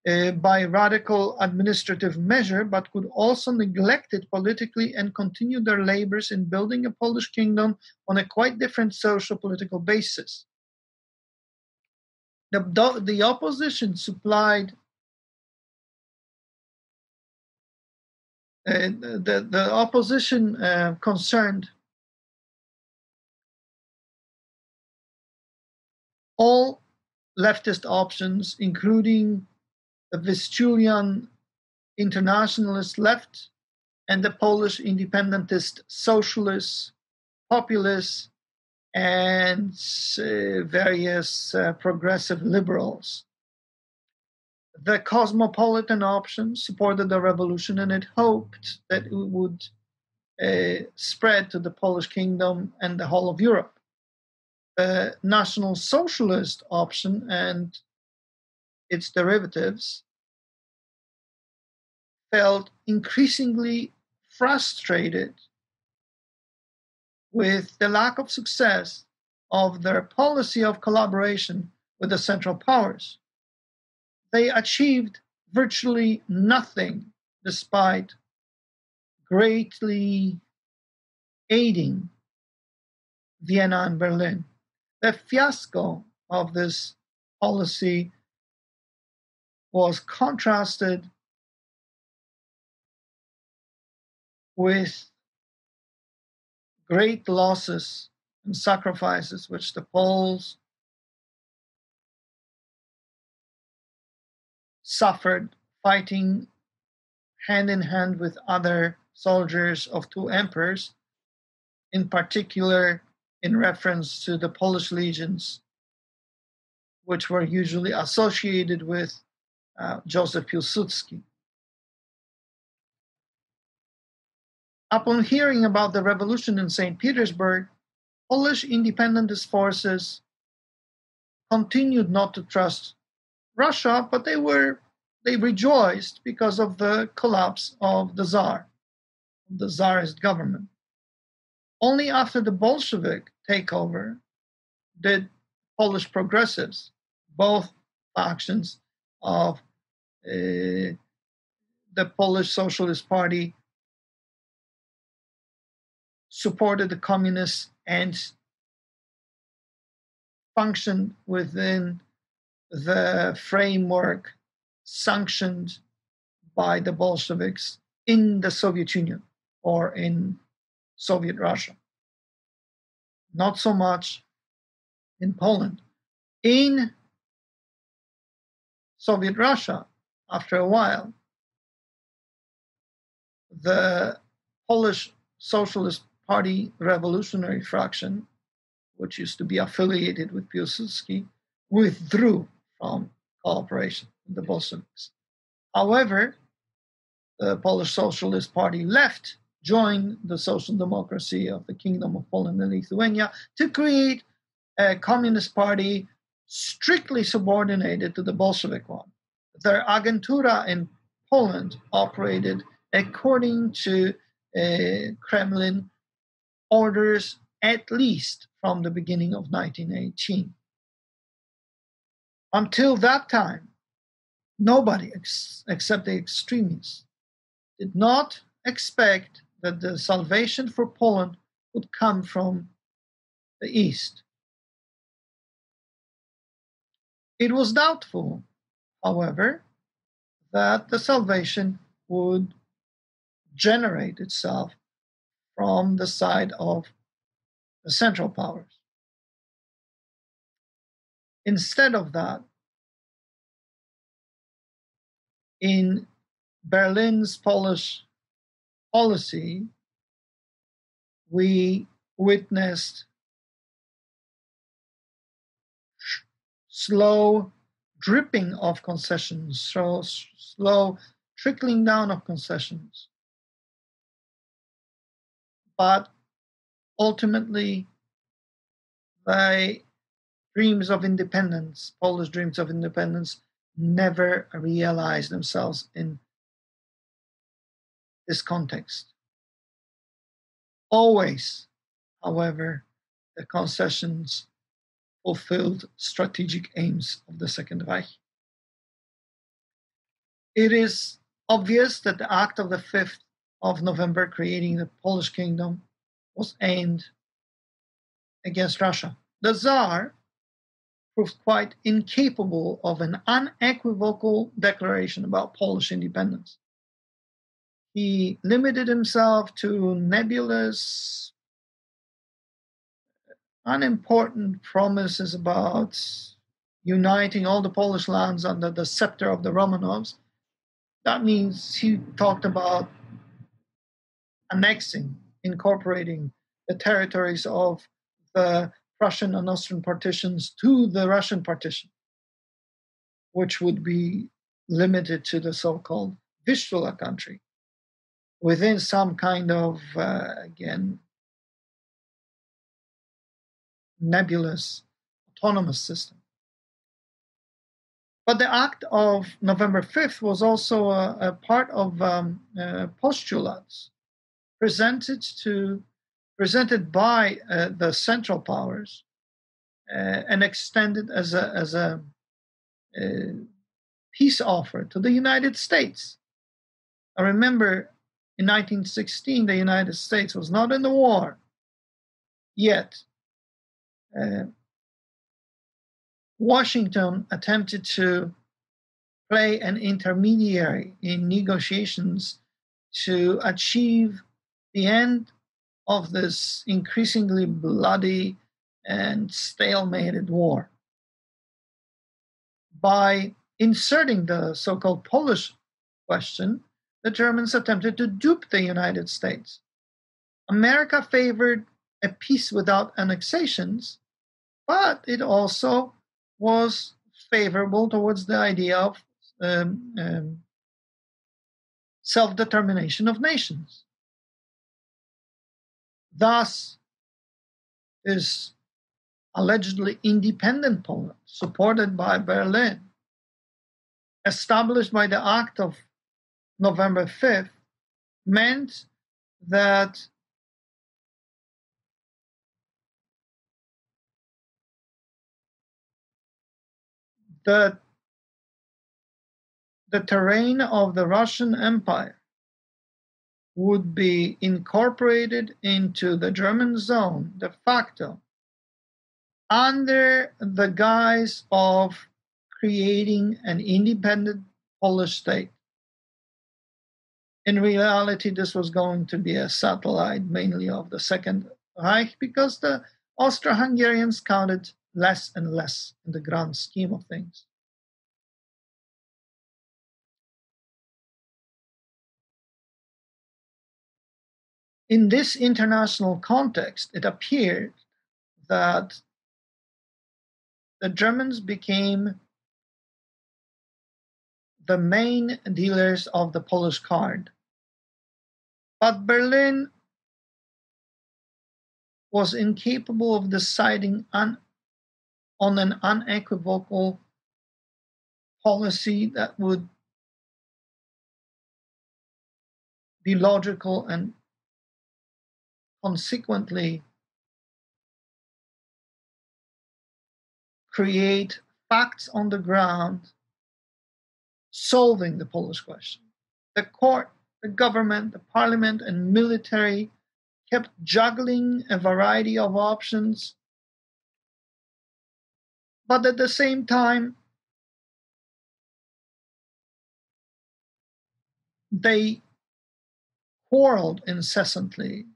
uh, by radical administrative measure, but could also neglect it politically and continue their labors in building a Polish kingdom on a quite different social political basis. The, the opposition supplied the, the opposition uh, concerned all leftist options, including the Vistulian internationalist left and the Polish independentist socialists, populists, and uh, various uh, progressive liberals. The cosmopolitan option supported the revolution and it hoped that it would uh, spread to the Polish kingdom and the whole of Europe. The National Socialist option and its derivatives felt increasingly frustrated with the lack of success of their policy of collaboration with the Central Powers they achieved virtually nothing despite greatly aiding Vienna and Berlin. The fiasco of this policy was contrasted with great losses and sacrifices which the Poles suffered fighting hand in hand with other soldiers of two emperors, in particular in reference to the Polish legions, which were usually associated with uh, Joseph Piłsudski. Upon hearing about the revolution in St. Petersburg, Polish independentist forces continued not to trust Russia, but they were they rejoiced because of the collapse of the Tsar, the Tsarist government. Only after the Bolshevik takeover did Polish progressives, both factions of uh, the Polish Socialist Party supported the communists and functioned within the framework sanctioned by the Bolsheviks in the Soviet Union or in Soviet Russia. Not so much in Poland. In Soviet Russia, after a while, the Polish Socialist Party revolutionary fraction, which used to be affiliated with Piłsudski, withdrew from cooperation with the Bolsheviks. However, the Polish Socialist Party left, joined the social democracy of the Kingdom of Poland and Lithuania to create a communist party strictly subordinated to the Bolshevik one. Their agentura in Poland operated according to uh, Kremlin orders at least from the beginning of 1918. Until that time, nobody ex- except the extremists did not expect that the salvation for Poland would come from the East. It was doubtful, however, that the salvation would generate itself from the side of the Central Powers. Instead of that, in Berlin's Polish policy, we witnessed slow dripping of concessions, so slow trickling down of concessions. But ultimately, the dreams of independence, Polish dreams of independence, never realize themselves in this context. Always, however, the concessions fulfilled strategic aims of the Second Reich. It is obvious that the act of the 5th of November creating the Polish kingdom was aimed against Russia. The Tsar proved quite incapable of an unequivocal declaration about Polish independence. He limited himself to nebulous, unimportant promises about uniting all the Polish lands under the scepter of the Romanovs. That means he talked about annexing, incorporating the territories of the Prussian and Austrian partitions to the Russian partition, which would be limited to the so called Vistula country within some kind of, uh, again, nebulous autonomous system. But the act of November 5th was also a, a part of um, uh, postulates presented to presented by uh, the Central Powers uh, and extended as a, as a, a, peace offer to the United States. I remember in 1916, the United States was not in the war yet. Uh, Washington attempted to play an intermediary in negotiations to achieve the end of this increasingly bloody and stalemated war by inserting the so called Polish question, the Germans attempted to dupe the United States. America favored a peace without annexations, but it also was favorable towards the idea of um, um, self determination of nations. Thus, is allegedly independent Poland, supported by Berlin, established by the Act of November 5th, meant that the, the terrain of the Russian Empire would be incorporated into the German zone de facto under the guise of creating an independent Polish state. In reality, this was going to be a satellite mainly of the Second Reich because the Austro Hungarians counted less and less in the grand scheme of things. In this international context, it appeared that the Germans became the main dealers of the Polish card. But Berlin was incapable of deciding un, on an unequivocal policy that would be logical and consequently create facts on the ground solving the Polish question. The court, the government, the parliament, and military kept juggling a variety of options, but at the same time, they quarreled incessantly,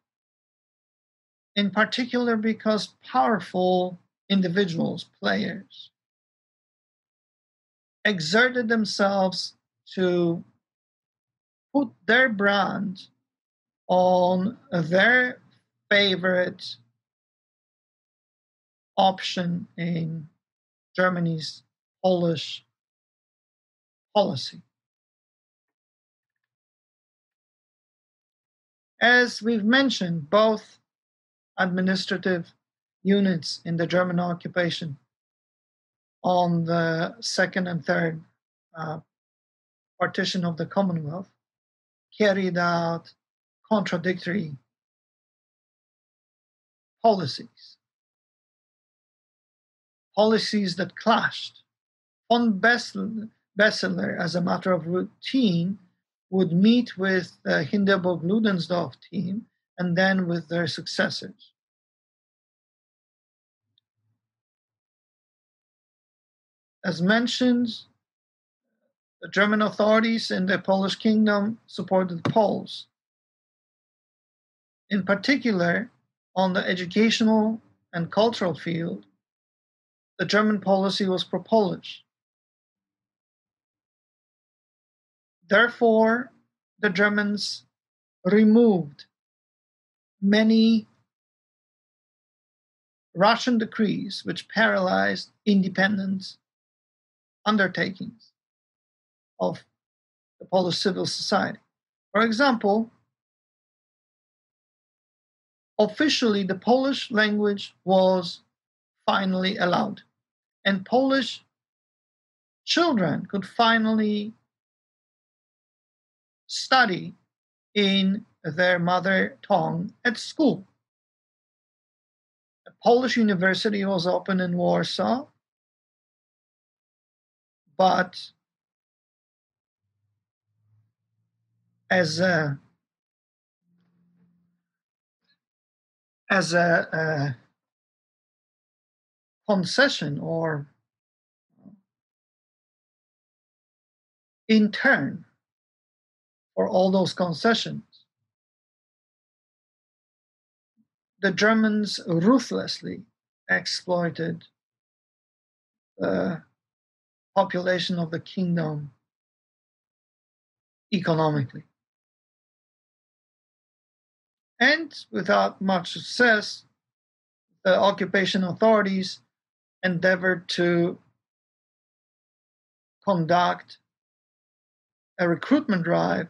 in particular because powerful individuals, players, exerted themselves to put their brand on their favorite option in Germany's Polish policy. As we've mentioned, both administrative units in the German occupation on the second and third uh, partition of the Commonwealth carried out contradictory policies, policies that clashed. Von Beseler, as a matter of routine, would meet with the Hindenburg Ludendorff team and then with their successors. As mentioned, the German authorities in the Polish kingdom supported the Poles. In particular, on the educational and cultural field, the German policy was pro Polish. Therefore, the Germans removed many Russian decrees which paralyzed independence undertakings of the Polish civil society. For example, officially the Polish language was finally allowed, and Polish children could finally study in their mother tongue at school. A Polish university was opened in Warsaw, but as a as a, a concession or in turn for all those concessions the Germans ruthlessly exploited the population of the kingdom economically. And without much success, the occupation authorities endeavored to conduct a recruitment drive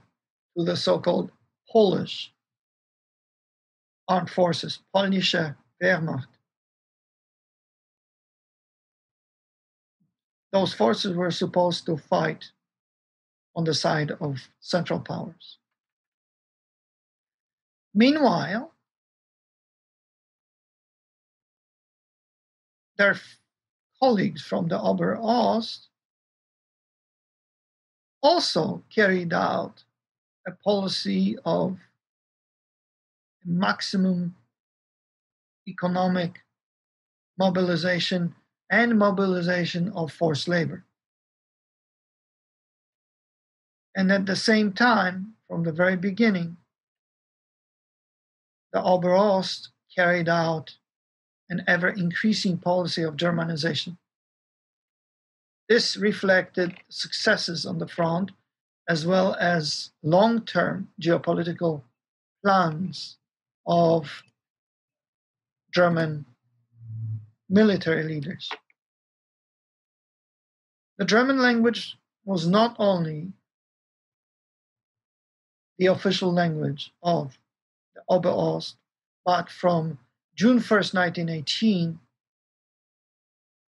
to the so called Polish armed forces, Polnische Wehrmacht. Those forces were supposed to fight on the side of Central Powers. Meanwhile, their colleagues from the Ober Ost also carried out a policy of maximum economic mobilization and mobilization of forced labor. And at the same time, from the very beginning, the Oberost carried out an ever increasing policy of Germanization. This reflected successes on the front as well as long term geopolitical plans of German military leaders. The German language was not only the official language of the Oberost, but from June 1st, 1918,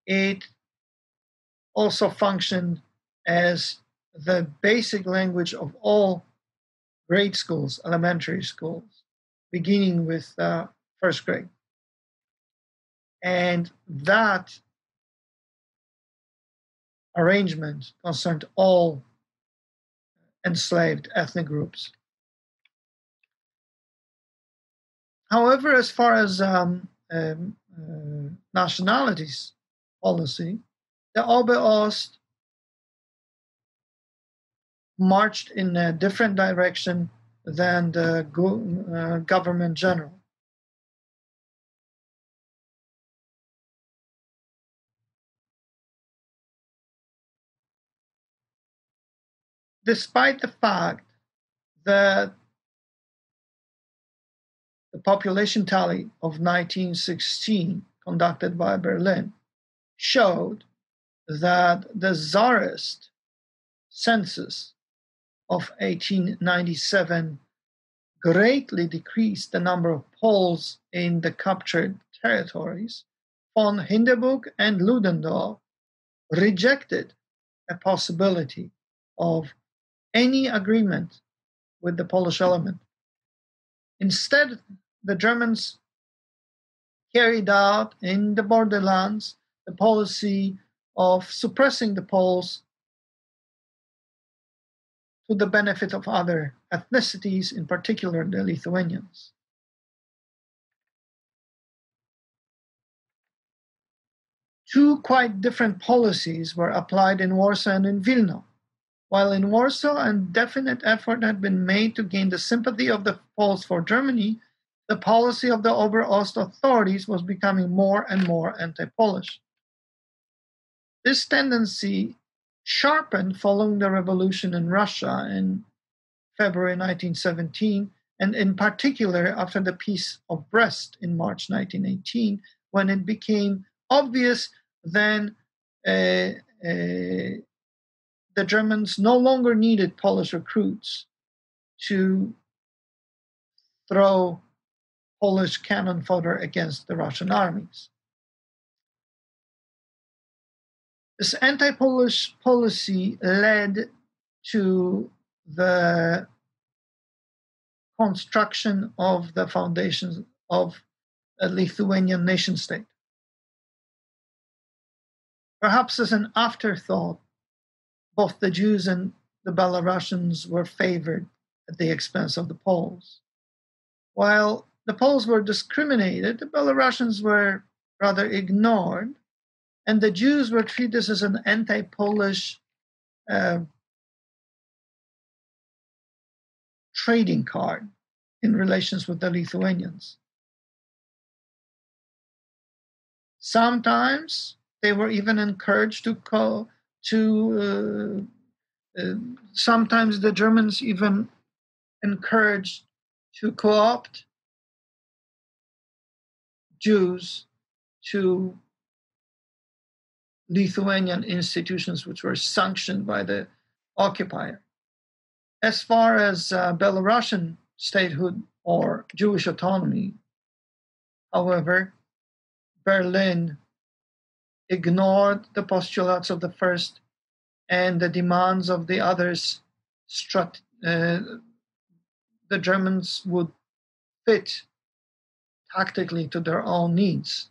it also functioned as the basic language of all grade schools, elementary schools, beginning with uh, first grade. And that arrangement concerned all enslaved ethnic groups. However, as far as um, um, uh, nationalities policy, the Oberost marched in a different direction than the go- uh, government general. Despite the fact that the population tally of 1916, conducted by Berlin, showed that the czarist census of 1897 greatly decreased the number of Poles in the captured territories, von Hindenburg and Ludendorff rejected a possibility of any agreement with the Polish element. Instead, the Germans carried out in the borderlands the policy of suppressing the Poles to the benefit of other ethnicities, in particular the Lithuanians. Two quite different policies were applied in Warsaw and in Vilna. While in Warsaw, a definite effort had been made to gain the sympathy of the Poles for Germany, the policy of the Oberost authorities was becoming more and more anti Polish. This tendency sharpened following the revolution in Russia in February 1917, and in particular after the Peace of Brest in March 1918, when it became obvious then uh, uh, the Germans no longer needed Polish recruits to throw Polish cannon fodder against the Russian armies. This anti Polish policy led to the construction of the foundations of a Lithuanian nation state. Perhaps as an afterthought, both the Jews and the Belarusians were favored at the expense of the Poles. While the Poles were discriminated, the Belarusians were rather ignored and the Jews were treated as an anti-Polish uh, trading card in relations with the Lithuanians. Sometimes they were even encouraged to co to. Uh, uh, sometimes the Germans even encouraged to co-opt Jews to Lithuanian institutions which were sanctioned by the occupier. As far as uh, Belarusian statehood or Jewish autonomy, however, Berlin ignored the postulates of the first and the demands of the others. Strat- uh, the Germans would fit tactically to their own needs.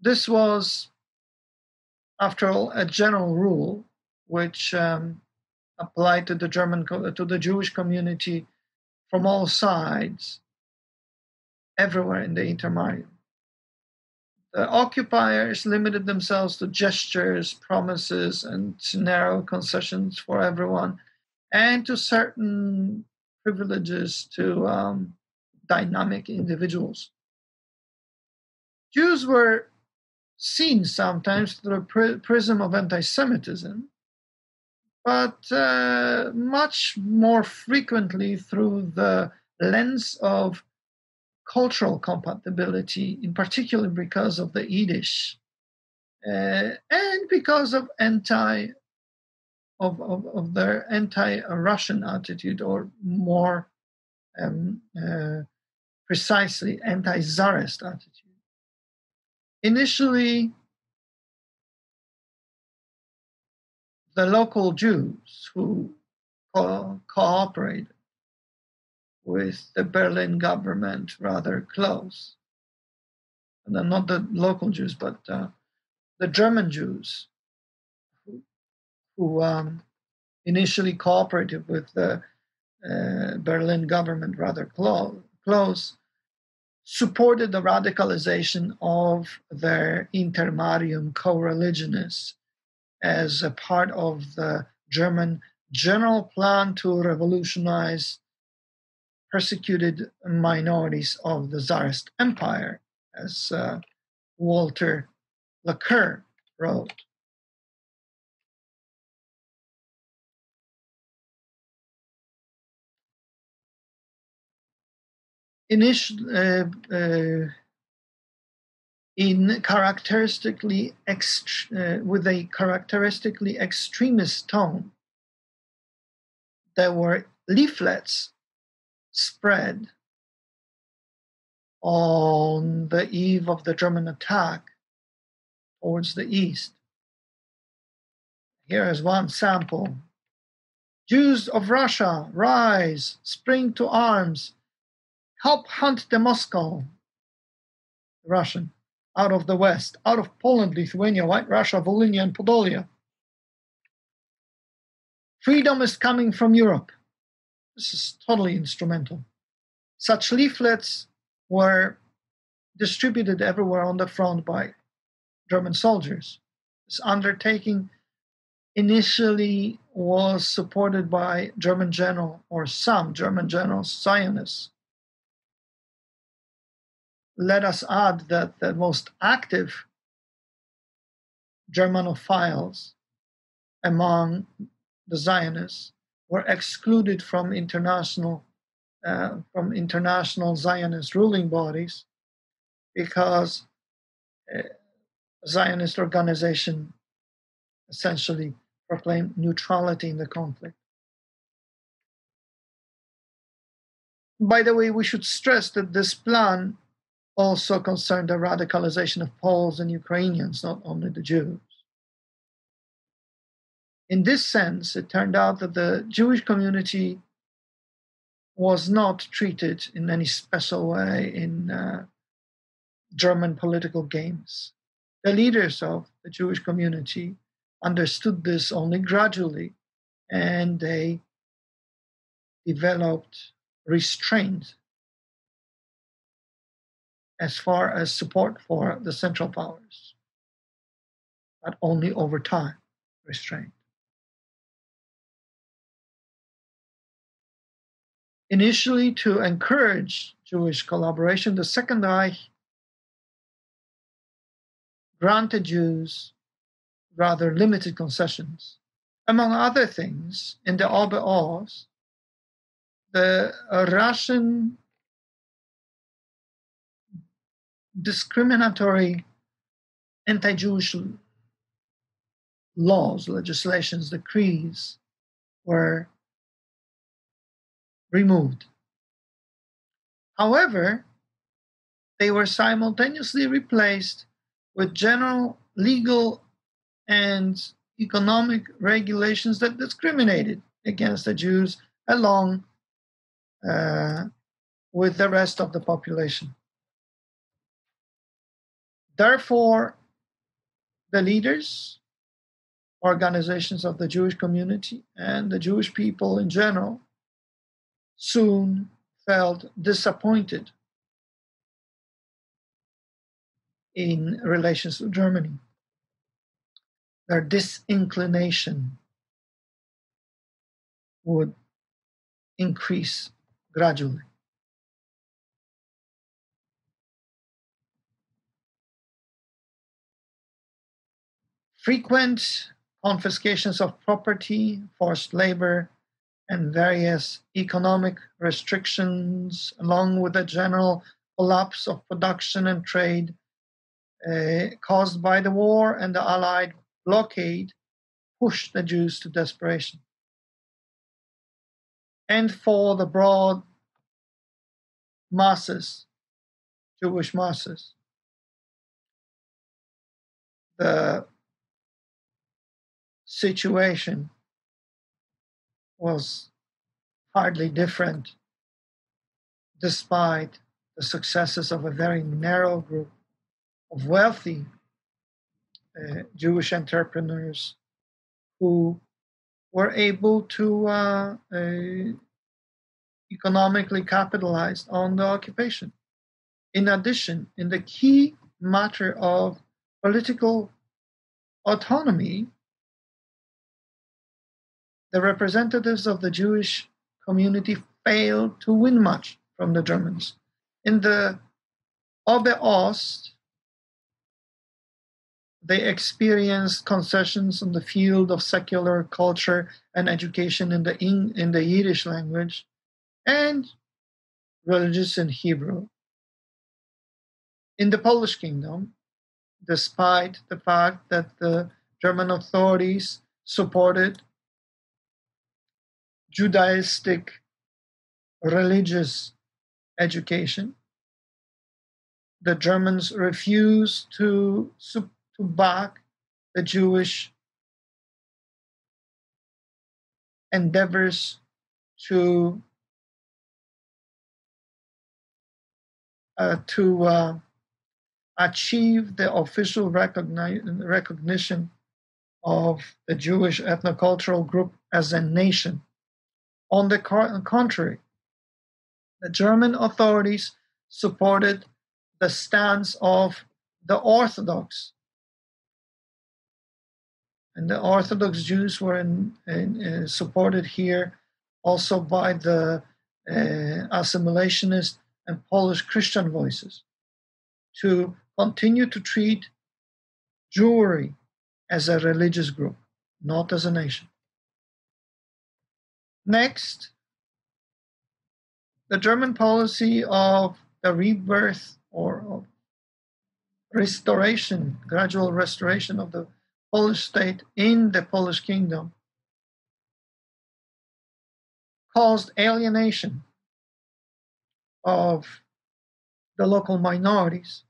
This was after all, a general rule which um, applied to the German to the Jewish community from all sides, everywhere in the Intermarium. The occupiers limited themselves to gestures, promises, and narrow concessions for everyone, and to certain privileges to um, dynamic individuals. Jews were seen sometimes through the prism of anti Semitism, but uh, much more frequently through the lens of cultural compatibility, in particular because of the Yiddish uh, and because of anti of, of, of their anti-Russian attitude, or more um, uh, precisely, anti-Tsarist attitude. Initially, the local Jews who co- cooperated with the Berlin government rather close. And not the local Jews, but uh, the German Jews who, who um, initially cooperated with the uh, Berlin government rather close, close, supported the radicalization of their intermarium co religionists as a part of the German general plan to revolutionize persecuted minorities of the Tsarist Empire, as uh, Walter Laqueur wrote. Initial, uh, uh, in characteristically ext- uh, with a characteristically extremist tone, there were leaflets spread on the eve of the German attack towards the east. Here is one sample. Jews of Russia, rise, spring to arms, help hunt the Moscow, Russian, out of the West, out of Poland, Lithuania, White Russia, Volhynia, and Podolia. Freedom is coming from Europe. This is totally instrumental. Such leaflets were distributed everywhere on the front by German soldiers. This undertaking initially was supported by German general or some German generals, Zionists. Let us add that the most active Germanophiles among the Zionists were excluded from international uh, from international Zionist ruling bodies because uh, Zionist organization essentially proclaimed neutrality in the conflict. By the way, we should stress that this plan also concerned the radicalization of Poles and Ukrainians, not only the Jews in this sense, it turned out that the Jewish community was not treated in any special way in uh, German political games. The leaders of the Jewish community understood this only gradually, and they developed restraint as far as support for the Central Powers, but only over time restraint. Initially, to encourage Jewish collaboration, the Second Reich granted Jews rather limited concessions. Among other things, in the Ober-Ost, the Russian discriminatory anti Jewish laws, legislations, decrees were removed. However, they were simultaneously replaced with general legal and economic regulations that discriminated against the Jews along uh, with the rest of the population. Therefore, the leaders organizations of the Jewish community and the Jewish people in general soon felt disappointed in relations to Germany. Their disinclination would increase gradually. Frequent confiscations of property, forced labor, and various economic restrictions, along with the general collapse of production and trade uh, caused by the war and the Allied blockade, pushed the Jews to desperation. And for the broad masses, Jewish masses, the situation was hardly different despite the successes of a very narrow group of wealthy uh, Jewish entrepreneurs who were able to uh, uh, economically capitalize on the occupation. In addition, in the key matter of political autonomy, the representatives of the Jewish community failed to win much from the Germans. In the Oberost, they experienced concessions in the field of secular culture and education in the in the Yiddish language, and religious in Hebrew. In the Polish kingdom, despite the fact that the German authorities supported Judaistic religious education. The Germans refused to, to back the Jewish endeavors to uh, to uh, achieve the official recogni- recognition of the Jewish ethnocultural group as a nation. On the contrary, the German authorities supported the stance of the Orthodox. And the Orthodox Jews were in, in, uh, supported here also by the uh, assimilationist and Polish Christian voices to continue to treat Jewry as a religious group, not as a nation. Next, the German policy of the rebirth or of restoration, gradual restoration of the Polish state in the Polish kingdom caused alienation of the local minorities,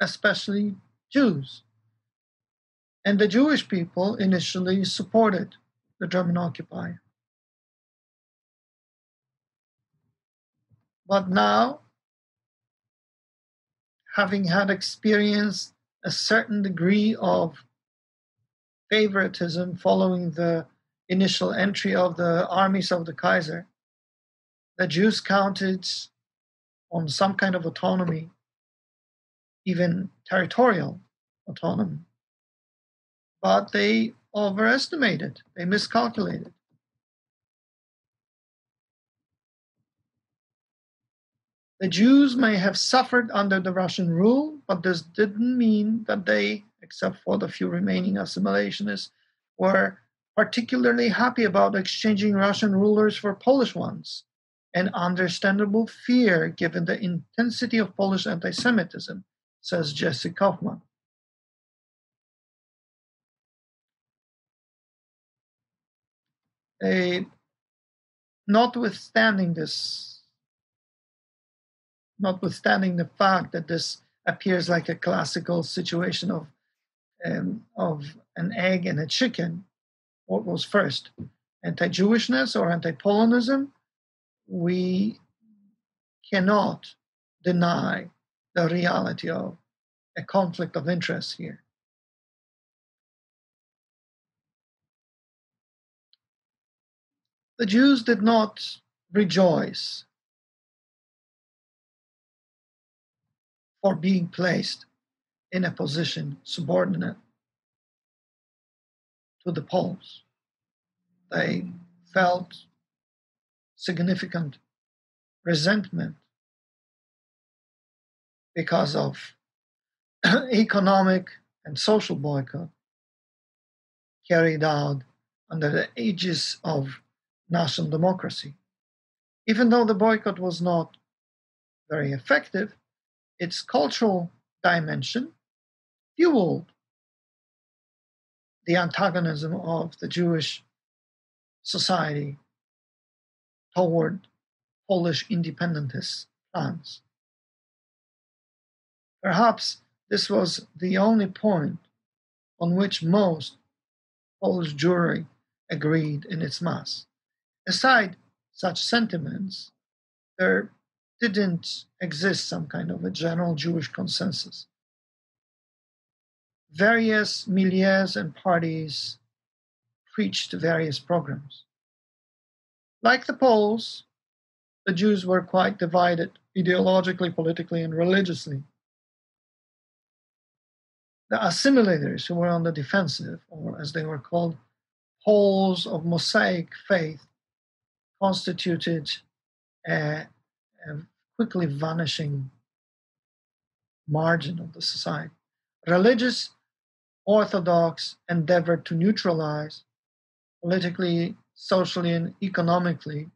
especially Jews. And the Jewish people initially supported the German occupier. But now, having had experienced a certain degree of favoritism following the initial entry of the armies of the Kaiser, the Jews counted on some kind of autonomy, even territorial autonomy. But they overestimated, they miscalculated. The Jews may have suffered under the Russian rule, but this didn't mean that they, except for the few remaining assimilationists, were particularly happy about exchanging Russian rulers for Polish ones, an understandable fear given the intensity of Polish anti Semitism, says Jesse Kauffman. A, notwithstanding this notwithstanding the fact that this appears like a classical situation of um, of an egg and a chicken, what was first, anti-Jewishness or anti-Polonism? We cannot deny the reality of a conflict of interest here. The Jews did not rejoice for being placed in a position subordinate to the Poles. They felt significant resentment because of [clears throat] economic and social boycott carried out under the aegis of national democracy. Even though the boycott was not very effective, its cultural dimension fueled the antagonism of the Jewish society toward Polish independentist plans. Perhaps this was the only point on which most Polish Jewry agreed in its mass. Aside such sentiments, there didn't exist some kind of a general Jewish consensus. Various milieus and parties preached various programs. Like the Poles, the Jews were quite divided ideologically, politically, and religiously. The assimilators, who were on the defensive, or as they were called, Poles of Mosaic faith, constituted a, a quickly vanishing margin of the society. Religious Orthodox endeavored to neutralize politically, socially, and economically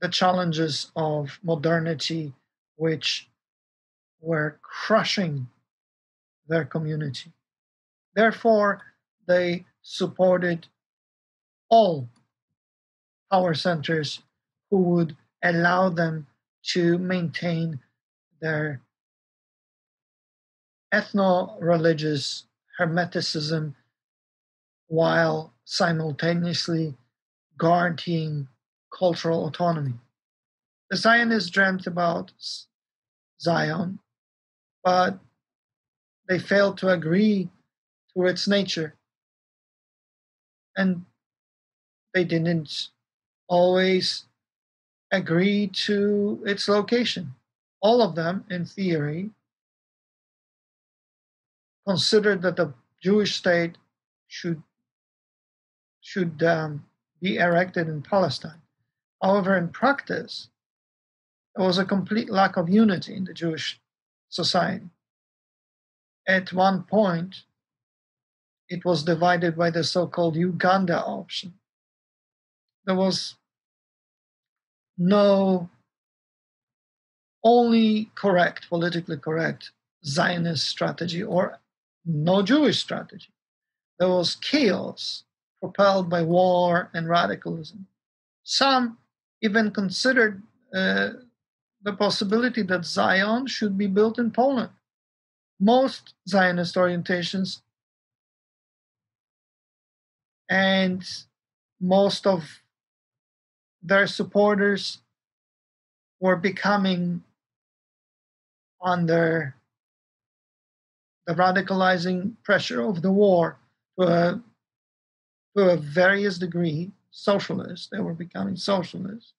the challenges of modernity, which were crushing their community. Therefore, they supported all power centers who would allow them to maintain their ethno religious hermeticism while simultaneously guaranteeing cultural autonomy. The Zionists dreamt about Zion, but they failed to agree to its nature. And they didn't always agree to its location. All of them, in theory, considered that the Jewish state should should um, be erected in Palestine. However, in practice, there was a complete lack of unity in the Jewish society. At one point, it was divided by the so called Uganda option. There was no only correct, politically correct Zionist strategy or no Jewish strategy. There was chaos propelled by war and radicalism. Some even considered uh, the possibility that Zion should be built in Poland. Most Zionist orientations and most of their supporters were becoming under the radicalizing pressure of the war to a, to a various degree socialists. They were becoming socialists.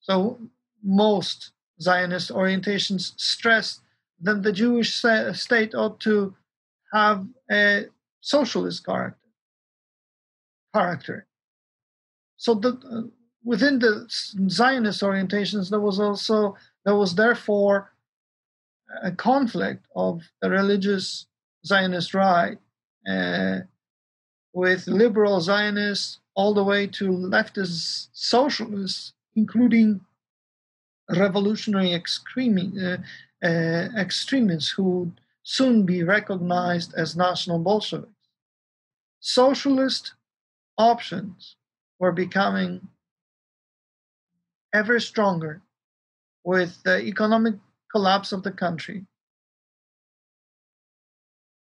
So most Zionist orientations stressed that the Jewish state ought to have a socialist character. Character. So the, within the Zionist orientations, there was also there was therefore a conflict of the religious Zionist right uh, with liberal Zionists all the way to leftist socialists, including revolutionary uh, uh, extremists who would soon be recognized as national Bolsheviks. Socialist options were becoming ever stronger with the economic collapse of the country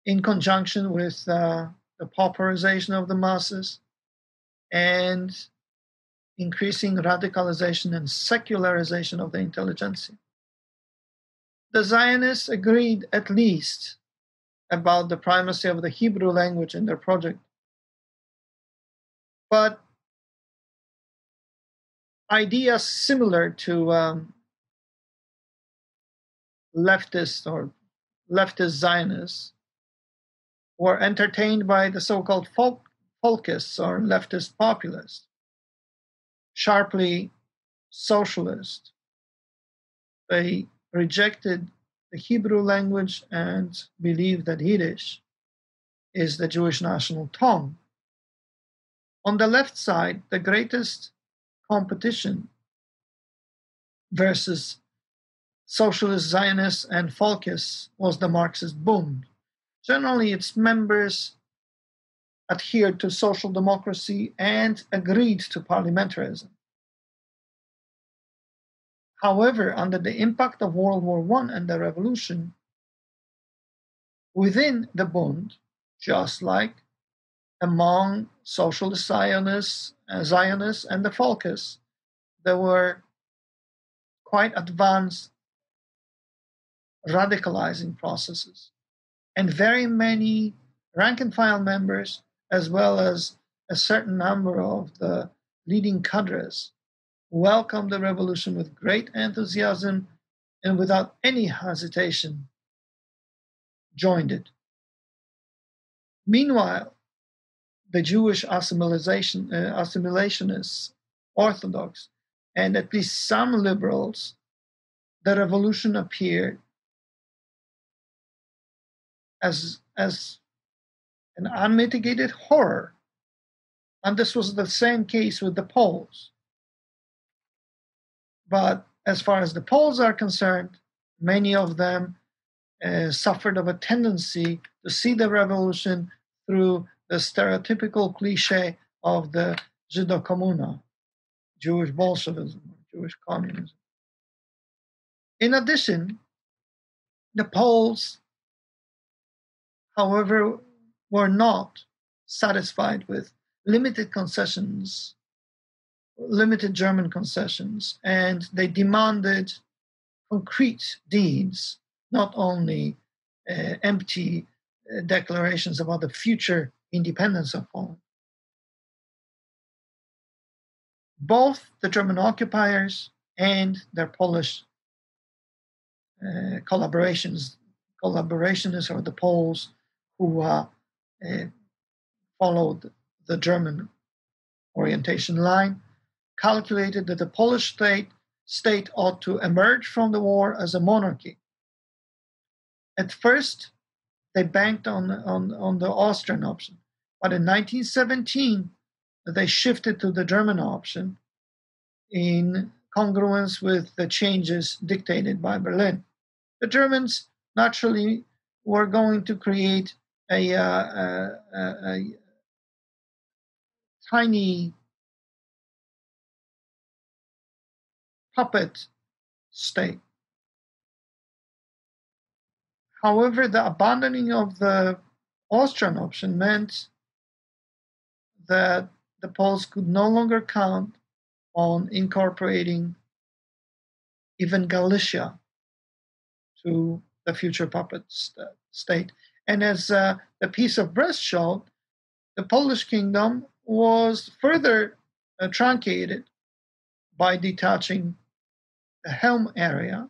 in conjunction with uh, the pauperization of the masses and increasing radicalization and secularization of the intelligentsia. The Zionists agreed at least about the primacy of the Hebrew language in their project. But ideas similar to um, leftist or leftist Zionists were entertained by the so-called folk, folkists or leftist populists, sharply socialist. They rejected the Hebrew language and believed that Yiddish is the Jewish national tongue. On the left side, the greatest competition versus socialist Zionists and Folkists was the Marxist Bund. Generally, its members adhered to social democracy and agreed to parliamentarism. However, under the impact of World War I and the revolution, within the Bund, just like among socialist Zionists, uh, Zionists and the Folkists, there were quite advanced radicalizing processes. And very many rank and file members, as well as a certain number of the leading cadres, welcomed the revolution with great enthusiasm and without any hesitation joined it. Meanwhile, the Jewish assimilation, uh, assimilationists, Orthodox, and at least some liberals, the revolution appeared as, as an unmitigated horror. And this was the same case with the Poles. But as far as the Poles are concerned, many of them uh, suffered of a tendency to see the revolution through the stereotypical cliche of the Żydokomuna, Jewish Bolshevism, Jewish communism. In addition, the Poles, however, were not satisfied with limited concessions, limited German concessions, and they demanded concrete deeds, not only uh, empty uh, declarations about the future independence of Poland. Both the German occupiers and their Polish uh, collaborations, collaborationists or the Poles who uh, uh, followed the German orientation line, calculated that the Polish state, state ought to emerge from the war as a monarchy. At first, they banked on, on, on the Austrian option. But in 1917, they shifted to the German option in congruence with the changes dictated by Berlin. The Germans naturally were going to create a, uh, a, a, a tiny puppet state However, the abandoning of the Austrian option meant that the Poles could no longer count on incorporating even Galicia to the future puppet st- state. And as uh, the Peace of Brest showed, the Polish kingdom was further uh, truncated by detaching the Chełm area,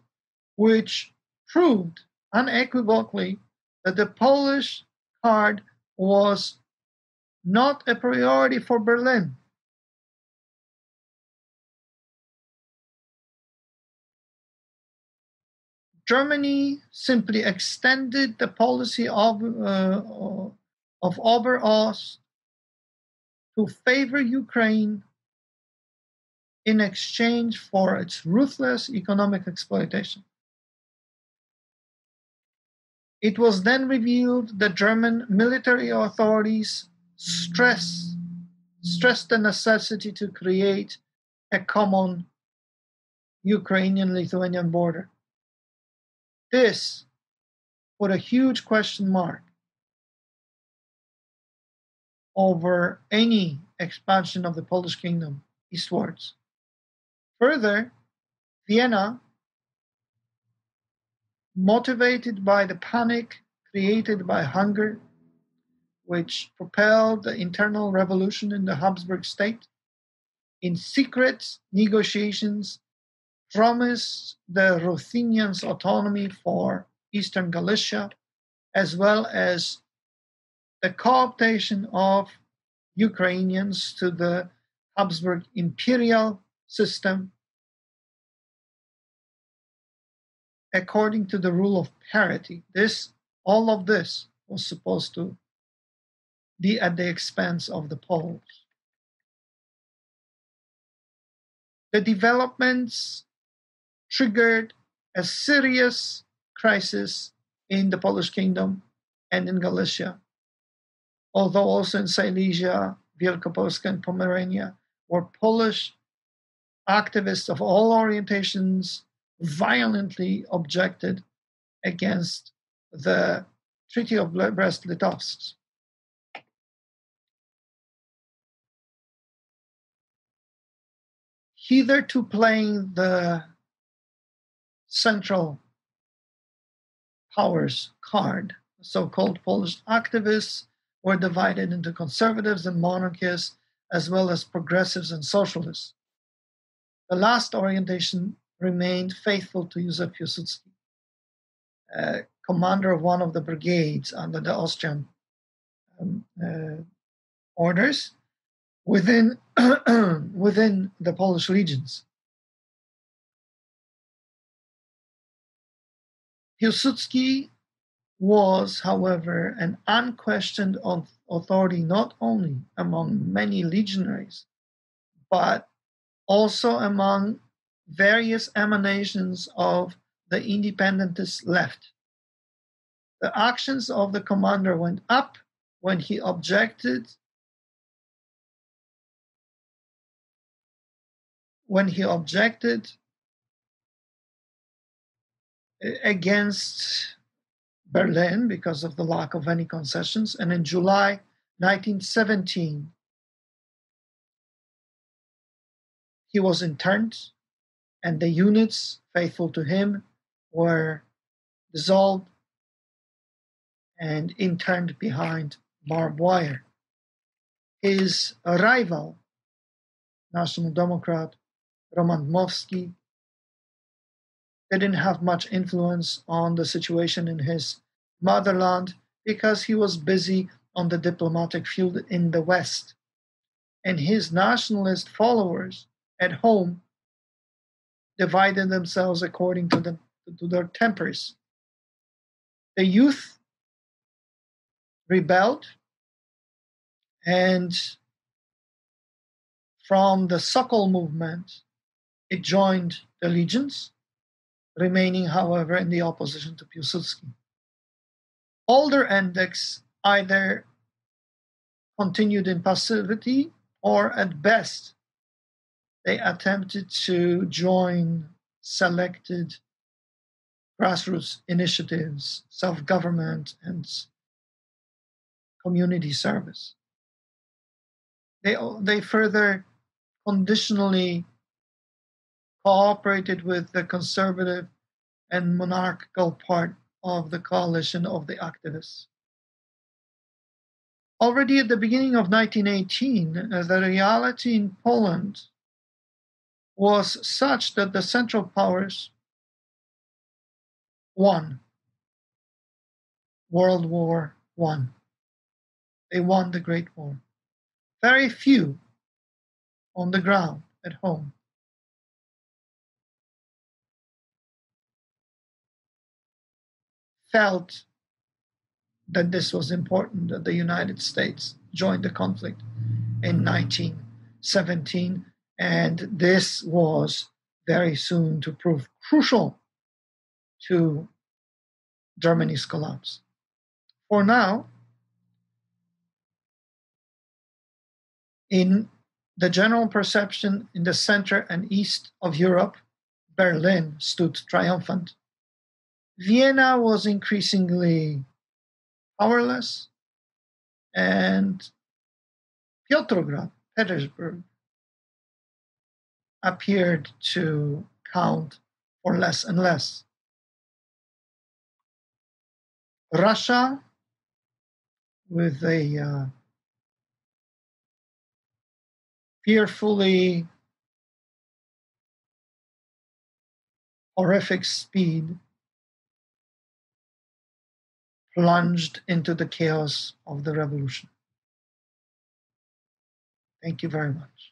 which proved unequivocally that the Polish card was not a priority for Berlin. Germany simply extended the policy of, uh, of Ober Ost to favor Ukraine in exchange for its ruthless economic exploitation. It was then revealed that German military authorities stress, stressed the necessity to create a common Ukrainian Lithuanian border. This put a huge question mark over any expansion of the Polish kingdom eastwards. Further, Vienna motivated by the panic created by hunger, which propelled the internal revolution in the Habsburg state. In secret negotiations, promised the Ruthenians autonomy for eastern Galicia, as well as the cooptation of Ukrainians to the Habsburg imperial system according to the rule of parity. This, all of this was supposed to be at the expense of the Poles. The developments triggered a serious crisis in the Polish kingdom and in Galicia, although also in Silesia, Wielkopolska, and Pomerania, where Polish activists of all orientations violently objected against the Treaty of Brest-Litovsk. Hitherto playing the central powers card, so-called Polish activists were divided into conservatives and monarchists, as well as progressives and socialists. The last orientation remained faithful to Józef Piłsudski, uh, commander of one of the brigades under the Austrian um, uh, orders within, [clears throat] within the Polish legions. Piłsudski was, however, an unquestioned authority not only among many legionaries, but also among various emanations of the independentist left. The actions of the commander went up when he objected when he objected against Berlin because of the lack of any concessions. And in July 1917, he was interned and the units faithful to him were dissolved and interned behind barbed wire. His rival, National Democrat Roman Dmowski, didn't have much influence on the situation in his motherland because he was busy on the diplomatic field in the West. And his nationalist followers at home divided themselves according to, the, to their tempers. The youth rebelled, and from the Sokol movement, it joined the legions, remaining, however, in the opposition to Piłsudski. Older Endeks either continued in passivity or, at best, they attempted to join selected grassroots initiatives, self government, and community service. They, they further conditionally cooperated with the conservative and monarchical part of the coalition of the activists. Already at the beginning of 1918, uh, the reality in Poland was such that the Central Powers won World War One. They won the Great War. Very few on the ground at home felt that this was important that the United States joined the conflict in 1917 and this was very soon to prove crucial to Germany's collapse. For now, in the general perception in the center and east of Europe, Berlin stood triumphant. Vienna was increasingly powerless, and Piotrograd, Petersburg, appeared to count for less and less. Russia with a uh, fearfully horrific speed plunged into the chaos of the revolution. Thank you very much.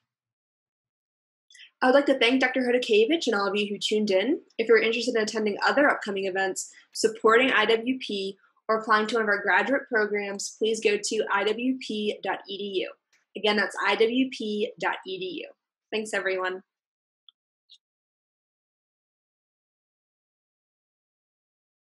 I would like to thank Dr. Chodakiewicz and all of you who tuned in. If you're interested in attending other upcoming events supporting IWP or applying to one of our graduate programs, please go to iwp.edu. Again, that's iwp.edu. Thanks, everyone.